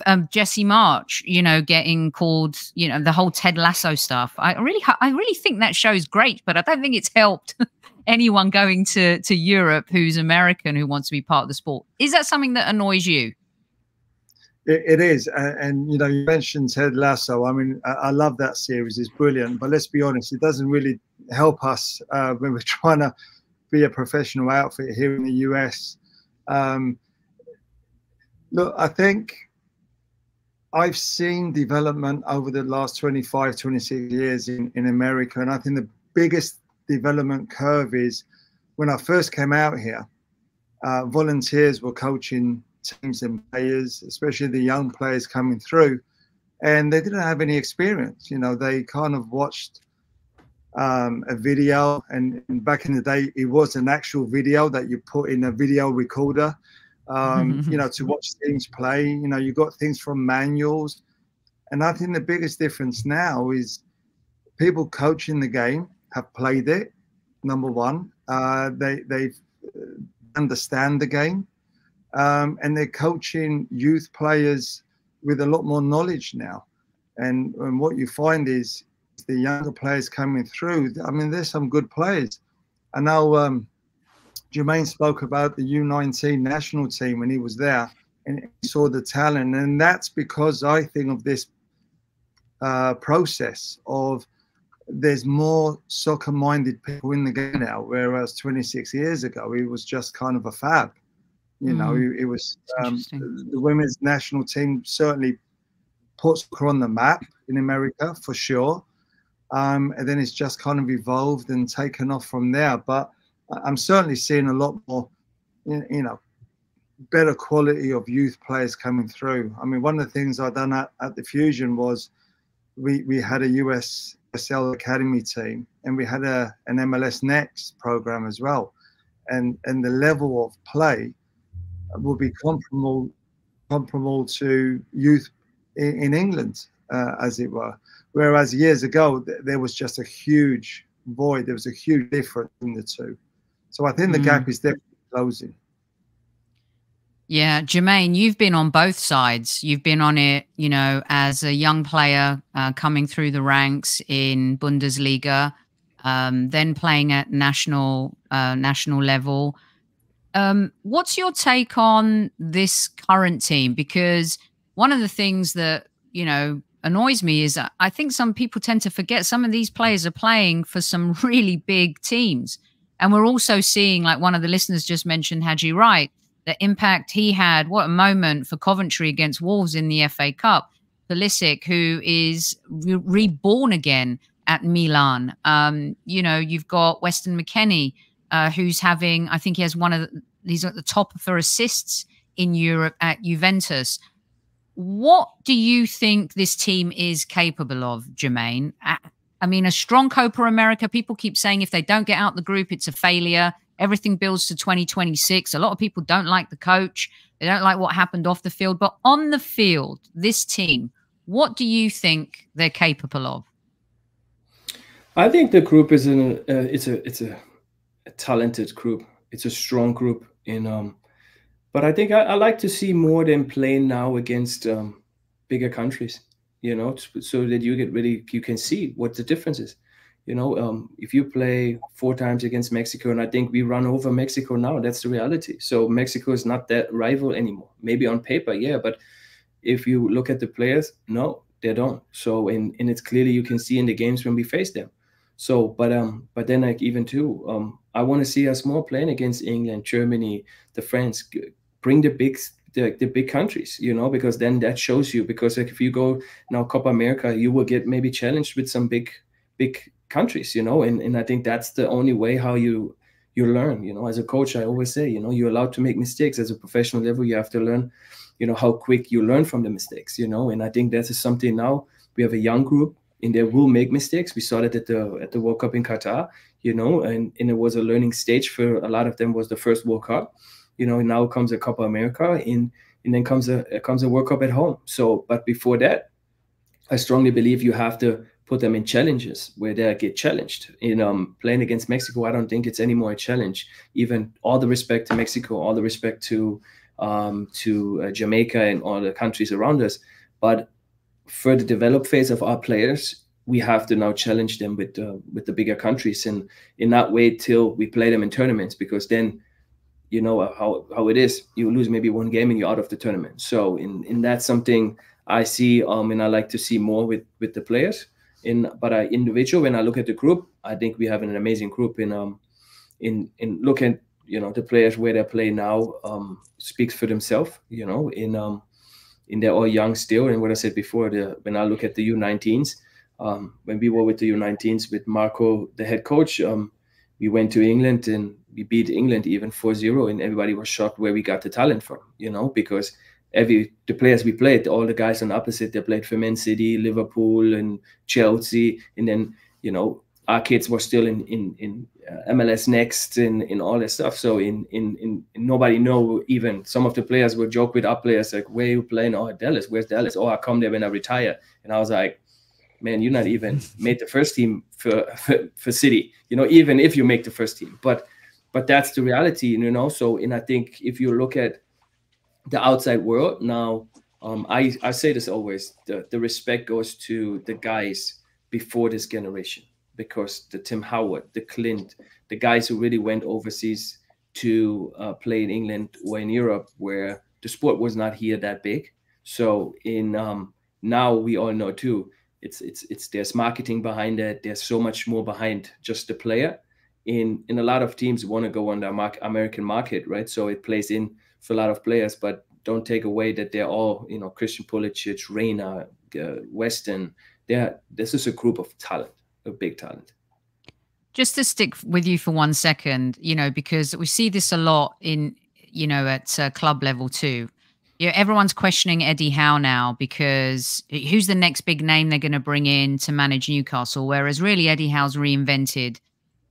um, Jesse Marsch, you know, getting called, you know, the whole Ted Lasso stuff? I really, I really think that show's great, but I don't think it's helped anyone going to to Europe who's American who wants to be part of the sport. Is that something that annoys you? it, is, and, and, you know, you mentioned Ted Lasso. I mean, I, I, love that series; it's brilliant. But let's be honest, it doesn't really help us uh, when we're trying to be a professional outfit here in the US. Um, look, I think I've seen development over the last 25, 26 years in, in America. And I think the biggest development curve is when I first came out here, uh, volunteers were coaching teams and players, especially the young players coming through, and they didn't have any experience. You know, they kind of watched um, a video, and, and, back in the day, it was an actual video that you put in a video recorder. Um, you know, to watch things play. You know, you got things from manuals, and I think the biggest difference now is people coaching the game have played it. Number one, uh, they they understand the game, um, and they're coaching youth players with a lot more knowledge now. And, and what you find is the younger players coming through. I mean, there's some good players. I know um, Jermaine spoke about the U19 national team when he was there and he saw the talent. And that's because I think of this uh, process of there's more soccer minded people in the game now, whereas 26 years ago, it was just kind of a fab. You mm. know, it, it was um, the women's national team certainly put soccer on the map in America for sure um, and then it's just kind of evolved and taken off from there. But I'm certainly seeing a lot more, you know, better quality of youth players coming through. I mean, one of the things I done at, at the Fusion was we we had a US SL Academy team and we had a an MLS Next program as well, and and the level of play will be comparable comparable to youth in, in England, uh, as it were. Whereas years ago, th- there was just a huge void. There was a huge difference in the two. So I think the mm. gap is definitely closing. Yeah, Jermaine, you've been on both sides. You've been on it, you know, as a young player uh, coming through the ranks in Bundesliga, um, then playing at national uh, national level. Um, what's your take on this current team? Because one of the things that you know annoys me is I think some people tend to forget some of these players are playing for some really big teams. And we're also seeing, like one of the listeners just mentioned, Haji Wright, the impact he had. What a moment for Coventry against Wolves in the FA Cup. Pulisic, who is re reborn again at Milan. Um, you know, you've got Weston McKennie, uh, who's having, I think he has one of the, he's at the top for assists in Europe at Juventus. What do you think this team is capable of, Jermaine? I mean, a strong Copa America, people keep saying if they don't get out the group, it's a failure. Everything builds to 2026. A lot of people don't like the coach. They don't like what happened off the field. But on the field, this team, what do you think they're capable of? I think the group is in. Uh, it's a it's a, a, talented group. It's a strong group. In um, but I think I, I like to see more than playing now against um, bigger countries. You know, so that you get really you can see what the difference is. You know, um, if you play four times against Mexico, and I think we run over Mexico now, that's the reality. So Mexico is not that rival anymore. Maybe on paper, yeah, but if you look at the players, no, they don't. So and and it's clearly you can see in the games when we face them. So, but um, but then like even too, um, I want to see us more playing against England, Germany, the France, bring the big the, the big countries, you know, because then that shows you because like if you go now Copa America, you will get maybe challenged with some big big countries, you know, and, and I think that's the only way how you you learn, you know, as a coach, I always say, you know, you're allowed to make mistakes as a professional level. You have to learn, you know, how quick you learn from the mistakes, you know, and I think that is something now we have a young group in there will make mistakes. We saw that at the at the World Cup in Qatar, you know, and, and it was a learning stage for a lot of them was the first World Cup. You know, now comes a Copa America and and then comes a comes a World Cup at home. So but before that, I strongly believe you have to put them in challenges where they get challenged. In um, playing against Mexico, I don't think it's any more a challenge. Even all the respect to Mexico, all the respect to um, to uh, Jamaica and all the countries around us, but for the develop phase of our players, we have to now challenge them with uh, with the bigger countries, and in that way till we play them in tournaments, because then you know how how it is. You lose maybe one game and you're out of the tournament. So in in that's something I see, um, and I like to see more with with the players. In but I individual when I look at the group, I think we have an amazing group. In um, in in look at you know the players where they play now um speaks for themselves. You know in um in they're all young still. And what I said before, the, when I look at the U19s, um, when we were with the U19s with Marco, the head coach, um, we went to England and we beat England even 4-0 and everybody was shocked where we got the talent from, you know, because every the players we played, all the guys on opposite, they played for Man City, Liverpool and Chelsea. And then, you know, our kids were still in in in uh, MLS Next and in all that stuff. So in, in in nobody know even some of the players would joke with our players like, "Where you playing? Oh, Dallas. Where's Dallas? Oh, I come there when I retire." And I was like, "Man, you're not even made the first team for, for for City. You know, even if you make the first team, but but that's the reality, you know. So and I think if you look at the outside world now, um, I I say this always: the the respect goes to the guys before this generation because the Tim Howard, the Clint, the guys who really went overseas to uh, play in England or in Europe, where the sport was not here that big. So in um, now we all know too, it's it's it's there's marketing behind it. There's so much more behind just the player. In in a lot of teams want to go on the American market, right? So it plays in for a lot of players, but don't take away that they're all you know Christian Pulisic, Reyna, uh, Weston. They're this is a group of talent a big talent. Just to stick with you for one second, you know, because we see this a lot in, you know, at uh, club level too. Yeah, everyone's questioning Eddie Howe now because who's the next big name they're going to bring in to manage Newcastle? Whereas really Eddie Howe's reinvented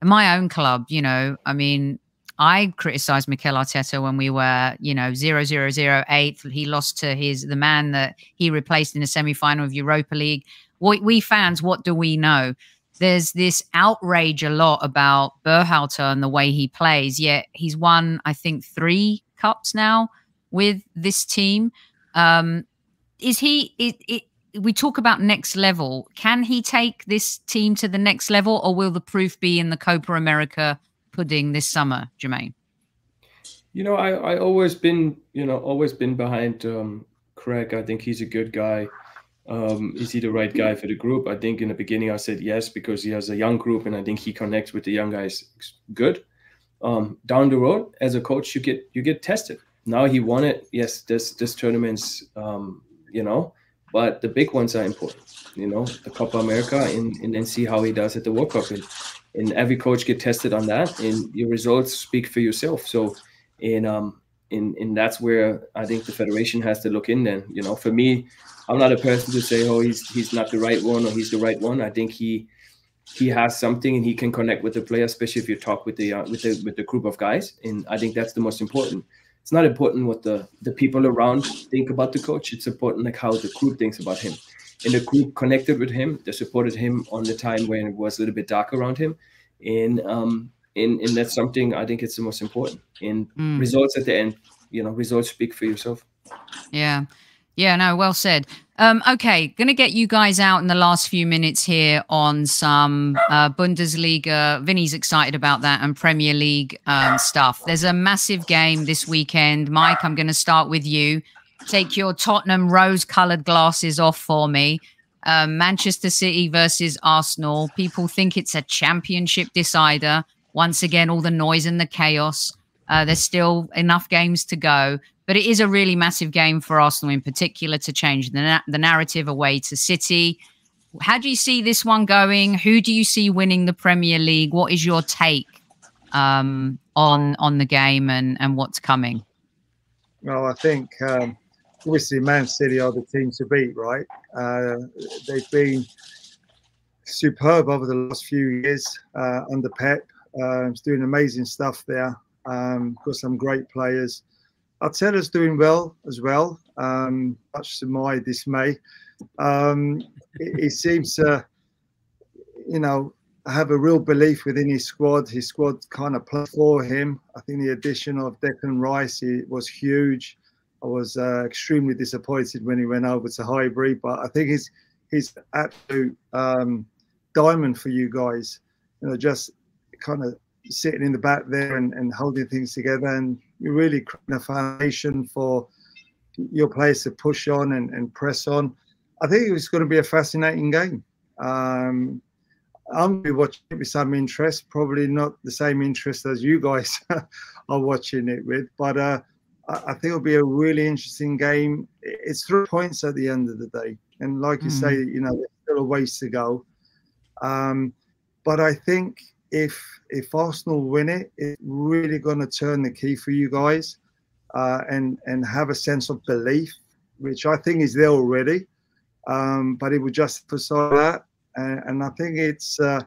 my own club. You know, I mean, I criticized Mikel Arteta when we were, you know, zero zero zero eighth. He lost to his the man that he replaced in the semi final of Europa League. We, we fans, what do we know? there's this outrage a lot about Berhalter and the way he plays. Yet he's won, I think, three cups now with this team. Um, is he? It, we talk about next level. Can he take this team to the next level, or will the proof be in the Copa America pudding this summer, Jermaine? You know, I I always been you know always been behind um, Craig. I think he's a good guy. Um, is he the right guy for the group? I think in the beginning I said yes because he has a young group and I think he connects with the young guys good. Um, down the road, as a coach, you get you get tested. Now he won it. Yes, this this tournament's um, you know, but the big ones are important. You know, the Copa America and, and then see how he does at the World Cup. And, and every coach get tested on that, and your results speak for yourself. So, in um, in and that's where I think the federation has to look in. Then, you know, for me, I'm not a person to say, oh, he's he's not the right one or he's the right one. I think he he has something and he can connect with the player, especially if you talk with the uh, with the with the group of guys. And I think that's the most important. It's not important what the the people around think about the coach. It's important like how the group thinks about him. And the group connected with him. They supported him on the time when it was a little bit dark around him. And um and, and that's something I think it's the most important. And mm. results at the end, you know, results speak for yourself. Yeah. Yeah, no, well said. Um, okay, going to get you guys out in the last few minutes here on some uh, Bundesliga. Vinny's excited about that and Premier League um, stuff. There's a massive game this weekend. Mike, I'm going to start with you. Take your Tottenham rose colored glasses off for me. Um, Manchester City versus Arsenal. People think it's a championship decider. Once again, all the noise and the chaos. Uh, there's still enough games to go. But it is a really massive game for Arsenal in particular to change the, na- the narrative away to City. How do you see this one going? Who do you see winning the Premier League? What is your take um, on on the game and, and what's coming? Well, I think um, obviously Man City are the team to beat, right? Uh, they've been superb over the last few years uh, under Pep. Uh, he's doing amazing stuff there. Um, got some great players. Arteta's doing well as well, um, much to my dismay. Um, he, seems to, you know, have a real belief within his squad. His squad kind of played for him. I think the addition of Declan Rice was huge. I was uh, extremely disappointed when he went over to Highbury, but I think he's he's absolute um, diamond for you guys. You know, just kind of sitting in the back there and, and holding things together and really creating a foundation for your players to push on and, and press on. I think it's going to be a fascinating game. Um, I'm be watching it with some interest, probably not the same interest as you guys are watching it with, but uh, I think it'll be a really interesting game. It's three points at the end of the day, and like you mm. say, you know, there's still a ways to go. Um, but I think if if Arsenal win it, it's really going to turn the key for you guys, uh, and and have a sense of belief, which I think is there already. Um, but it would just emphasize that, and, and I think it's. Uh,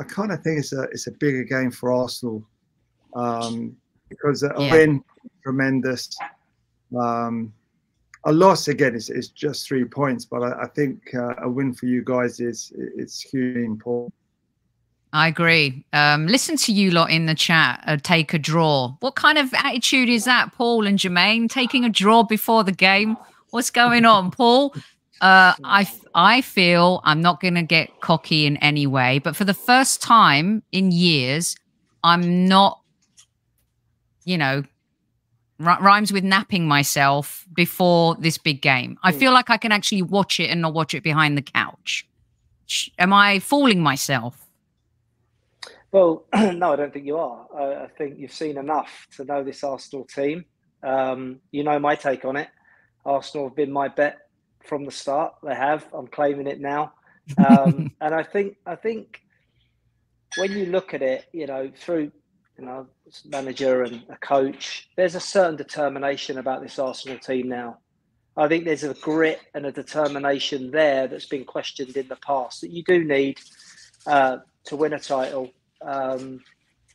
I kind of think it's a it's a bigger game for Arsenal um, because a yeah. win tremendous. Um, a loss again is, is just three points, but I, I think uh, a win for you guys is it's hugely important. I agree. Um, listen to you lot in the chat. Uh, take a draw. What kind of attitude is that, Paul and Jermaine? Taking a draw before the game? What's going on, Paul? Uh, I I feel I'm not going to get cocky in any way, but for the first time in years, I'm not. You know, rhymes with napping myself before this big game. I feel like I can actually watch it and not watch it behind the couch. Am I fooling myself? Well, no, I don't think you are. I, I, think you've seen enough to know this Arsenal team. Um, you know my take on it. Arsenal have been my bet from the start. They have. I'm claiming it now. Um, and I think I think when you look at it, you know, through you know manager and a coach, there's a certain determination about this Arsenal team now. I think there's a grit and a determination there that's been questioned in the past that you do need uh, to win a title um,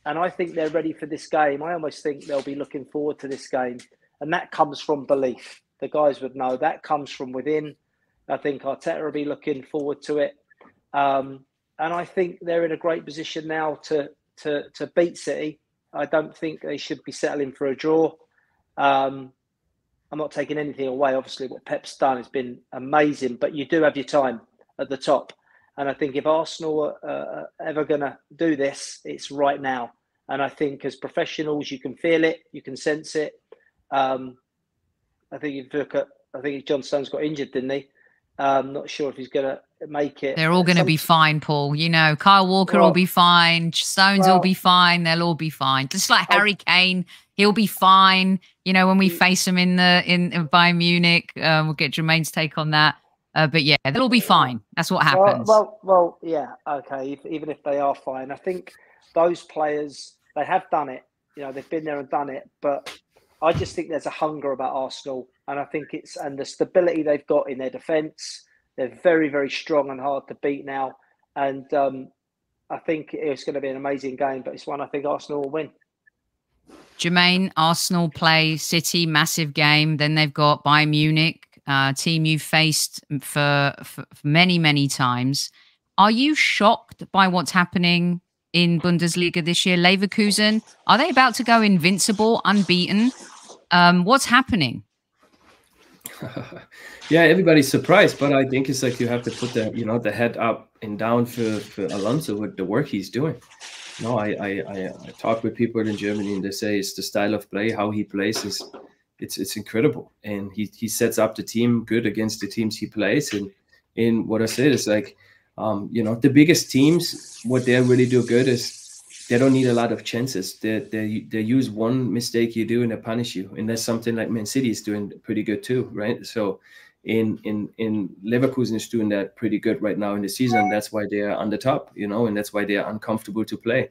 and I think they're ready for this game. I almost think they'll be looking forward to this game. And that comes from belief. The guys would know that comes from within. I think Arteta will be looking forward to it. Um, and I think they're in a great position now to, to, to beat City. I don't think they should be settling for a draw. Um, I'm not taking anything away. Obviously, what Pep's done has been amazing, but you do have your time at the top. And I think if Arsenal are, uh, ever going to do this, it's right now. And I think as professionals, you can feel it, you can sense it. Um, I think if you look at, I think John Stones got injured, didn't he? I'm um, not sure if he's going to make it. They're all going to be fine, Paul. You know, Kyle Walker well, will be fine. Stones well, will be fine. They'll all be fine. Just like Harry Kane, he'll be fine. You know, when we face him in the in, in Bayern Munich, um, we'll get Jermaine's take on that. Uh, but yeah, they'll be fine. That's what happens. Well, well, well yeah, okay. If, even if they are fine, I think those players they have done it. You know, they've been there and done it. But I just think there's a hunger about Arsenal, and I think it's and the stability they've got in their defence. They're very, very strong and hard to beat now, and um, I think it's going to be an amazing game. But it's one I think Arsenal will win. Jermaine, Arsenal play City, massive game. Then they've got Bayern Munich, uh, team you've faced for, for, many, many times. Are you shocked by what's happening in Bundesliga this year? Leverkusen, are they about to go invincible, unbeaten? Um, what's happening? yeah, everybody's surprised, but I think it's like you have to put the you know the head up and down for, for Alonso with the work he's doing. No, I, I I I talk with people in Germany and they say it's the style of play, how he plays is it's it's incredible, and he he sets up the team good against the teams he plays. And in what I said is like, um, you know, the biggest teams, what they really do good is they don't need a lot of chances. They they they use one mistake you do and they punish you, and that's something like Man City is doing pretty good too, right? So. In in in Leverkusen is doing that pretty good right now in the season. That's why they are on the top, you know, and that's why they are uncomfortable to play,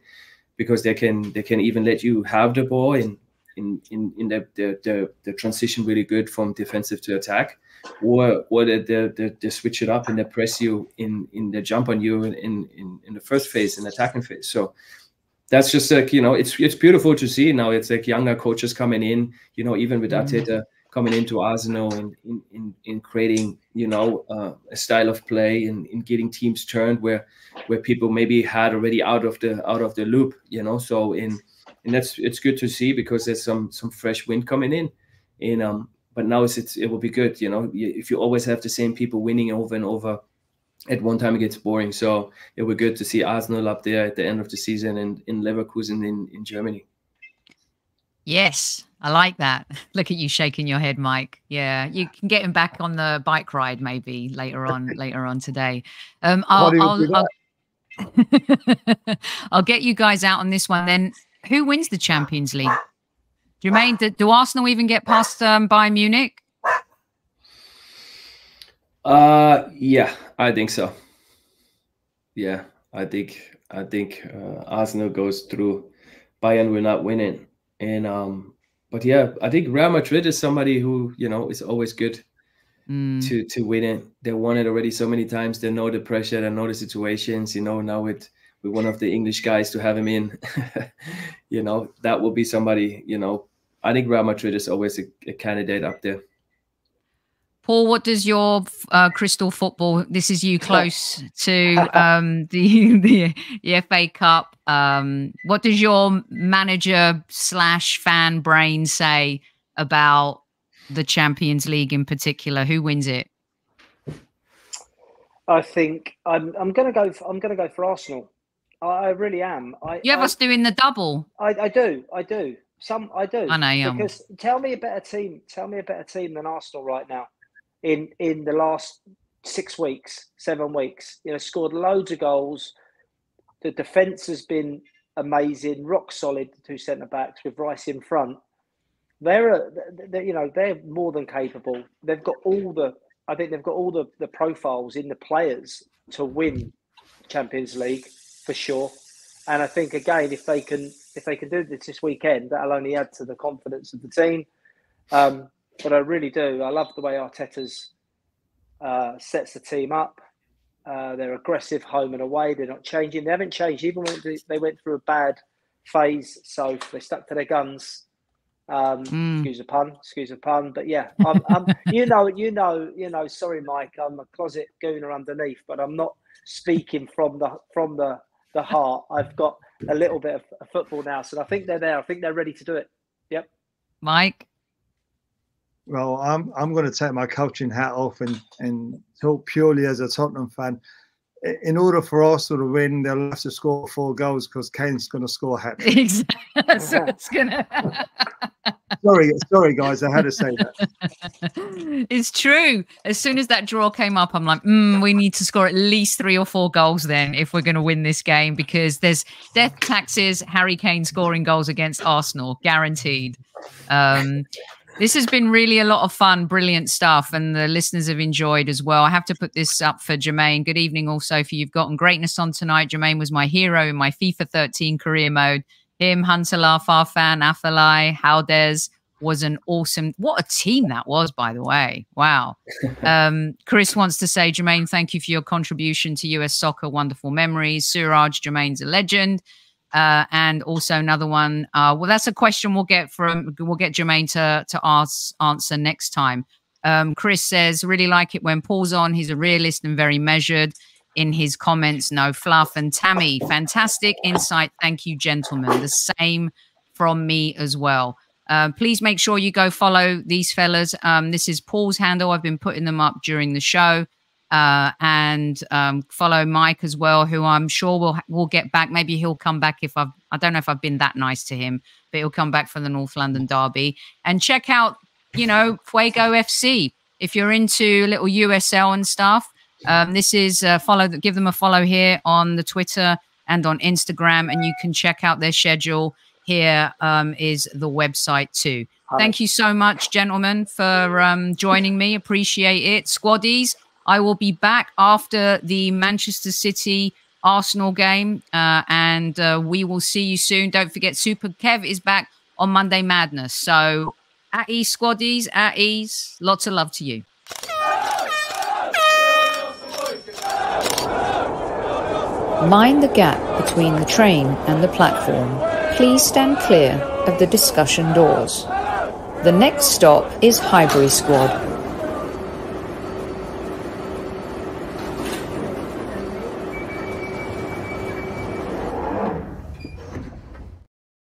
because they can they can even let you have the ball and in in, in the, the, the the transition really good from defensive to attack, or or they, they, they switch it up and they press you in in the jump on you in in in the first phase in the attacking phase. So that's just like you know it's it's beautiful to see now. It's like younger coaches coming in, you know, even with mm-hmm. Arteta coming into Arsenal and in in, in creating you know uh, a style of play and in getting teams turned where where people maybe had already out of the out of the loop, you know. So in and that's it's good to see because there's some some fresh wind coming in. And um, but now it's, it's it will be good. You know, if you always have the same people winning over and over, at one time it gets boring. So it will be good to see Arsenal up there at the end of the season and in Leverkusen in in Germany. Yes, I like that. Look at you shaking your head, Mike. Yeah, you can get him back on the bike ride maybe later on later on today. Um, I'll, I'll, I'll, I'll, get you guys out on this one then who wins the Champions League? Jermaine, do, do Arsenal even get past um, Bayern Munich? Uh, yeah, I think so. Yeah, I think I think uh, Arsenal goes through. Bayern will not win it, and um, but yeah, I think Real Madrid is somebody who you know is always good mm. to to win it. They won it already so many times. They know the pressure. They know the situations. You know now with with one of the English guys to have him in. you know, that will be somebody, you know, I think Real Madrid is always a, a candidate up there. Paul, what does your uh, crystal football? This is you close to um, the, the, the FA Cup. Um, what does your manager slash fan brain say about the Champions League in particular? Who wins it? I think I'm. I'm going to go. For, I'm going to go for Arsenal. I really am. I, you have I, us doing the double. I, I do. I do. Some I do. I know. Um, because tell me a better team. Tell me a better team than Arsenal right now. In in the last six weeks, seven weeks, you know, scored loads of goals. The defense has been amazing, rock solid. The two centre backs with Rice in front. They're, a, they're, you know, they're more than capable. They've got all the. I think they've got all the the profiles in the players to win Champions League for sure. And I think again, if they can if they can do this this weekend, that'll only add to the confidence of the team. Um, but I really do. I love the way Arteta's uh, sets the team up. Uh, they're aggressive home and away. They're not changing. They haven't changed even when they went through a bad phase. So they stuck to their guns. Um, mm. Excuse the pun. Excuse the pun. But yeah, I'm, I'm, you know, you know, you know. Sorry, Mike. I'm a closet gooner underneath, but I'm not speaking from the from the the heart. I've got a little bit of football now, so I think they're there. I think they're ready to do it. Yep. Mike. well, I'm I'm going to take my coaching hat off and and talk purely as a Tottenham fan. In order for Arsenal to win, they'll have to score four goals because Kane's going to score a hat. Exactly. so it's gonna. sorry, sorry, guys, I had to say that. it's true. As soon as that draw came up, I'm like, mm, we need to score at least three or four goals then if we're going to win this game because there's death taxes. Harry Kane scoring goals against Arsenal, guaranteed. Um, this has been really a lot of fun, brilliant stuff, and the listeners have enjoyed as well. I have to put this up for Jermaine. Good evening, also for you've gotten greatness on tonight. Jermaine was my hero in my FIFA 13 career mode. Him, Huntelaar Farfan, Afellay, Haldez was an awesome. What a team that was, by the way. Wow. Um, Chris wants to say, Jermaine, thank you for your contribution to US soccer. Wonderful memories. Suraj, Jermaine's a legend. Uh, and also another one. Uh, well, that's a question we'll get from we'll get Jermaine to to ask answer next time. Um, Chris says really like it when Paul's on. He's a realist and very measured in his comments. No fluff. And Tammy, fantastic insight. Thank you, gentlemen. The same from me as well. Uh, please make sure you go follow these fellas. Um, this is Paul's handle. I've been putting them up during the show uh, and um, follow Mike as well, who I'm sure will will get back. Maybe he'll come back if I've I don't know if I've been that nice to him, but he'll come back for the North London Derby. And check out, you know, Fuego FC if you're into little USL and stuff. Um, this is uh, follow. Give them a follow here on the Twitter and on Instagram, and you can check out their schedule. Here um, is the website too. Hi. Thank you so much, gentlemen, for um, joining me. Appreciate it, squaddies. I will be back after the Manchester City Arsenal game, uh, and uh, we will see you soon. Don't forget, Super Kev is back on Monday Madness. So, at ease, squaddies, at ease. Lots of love to you. Mind the gap between the train and the platform. Please stand clear of the discussion doors. The next stop is Highbury Squad.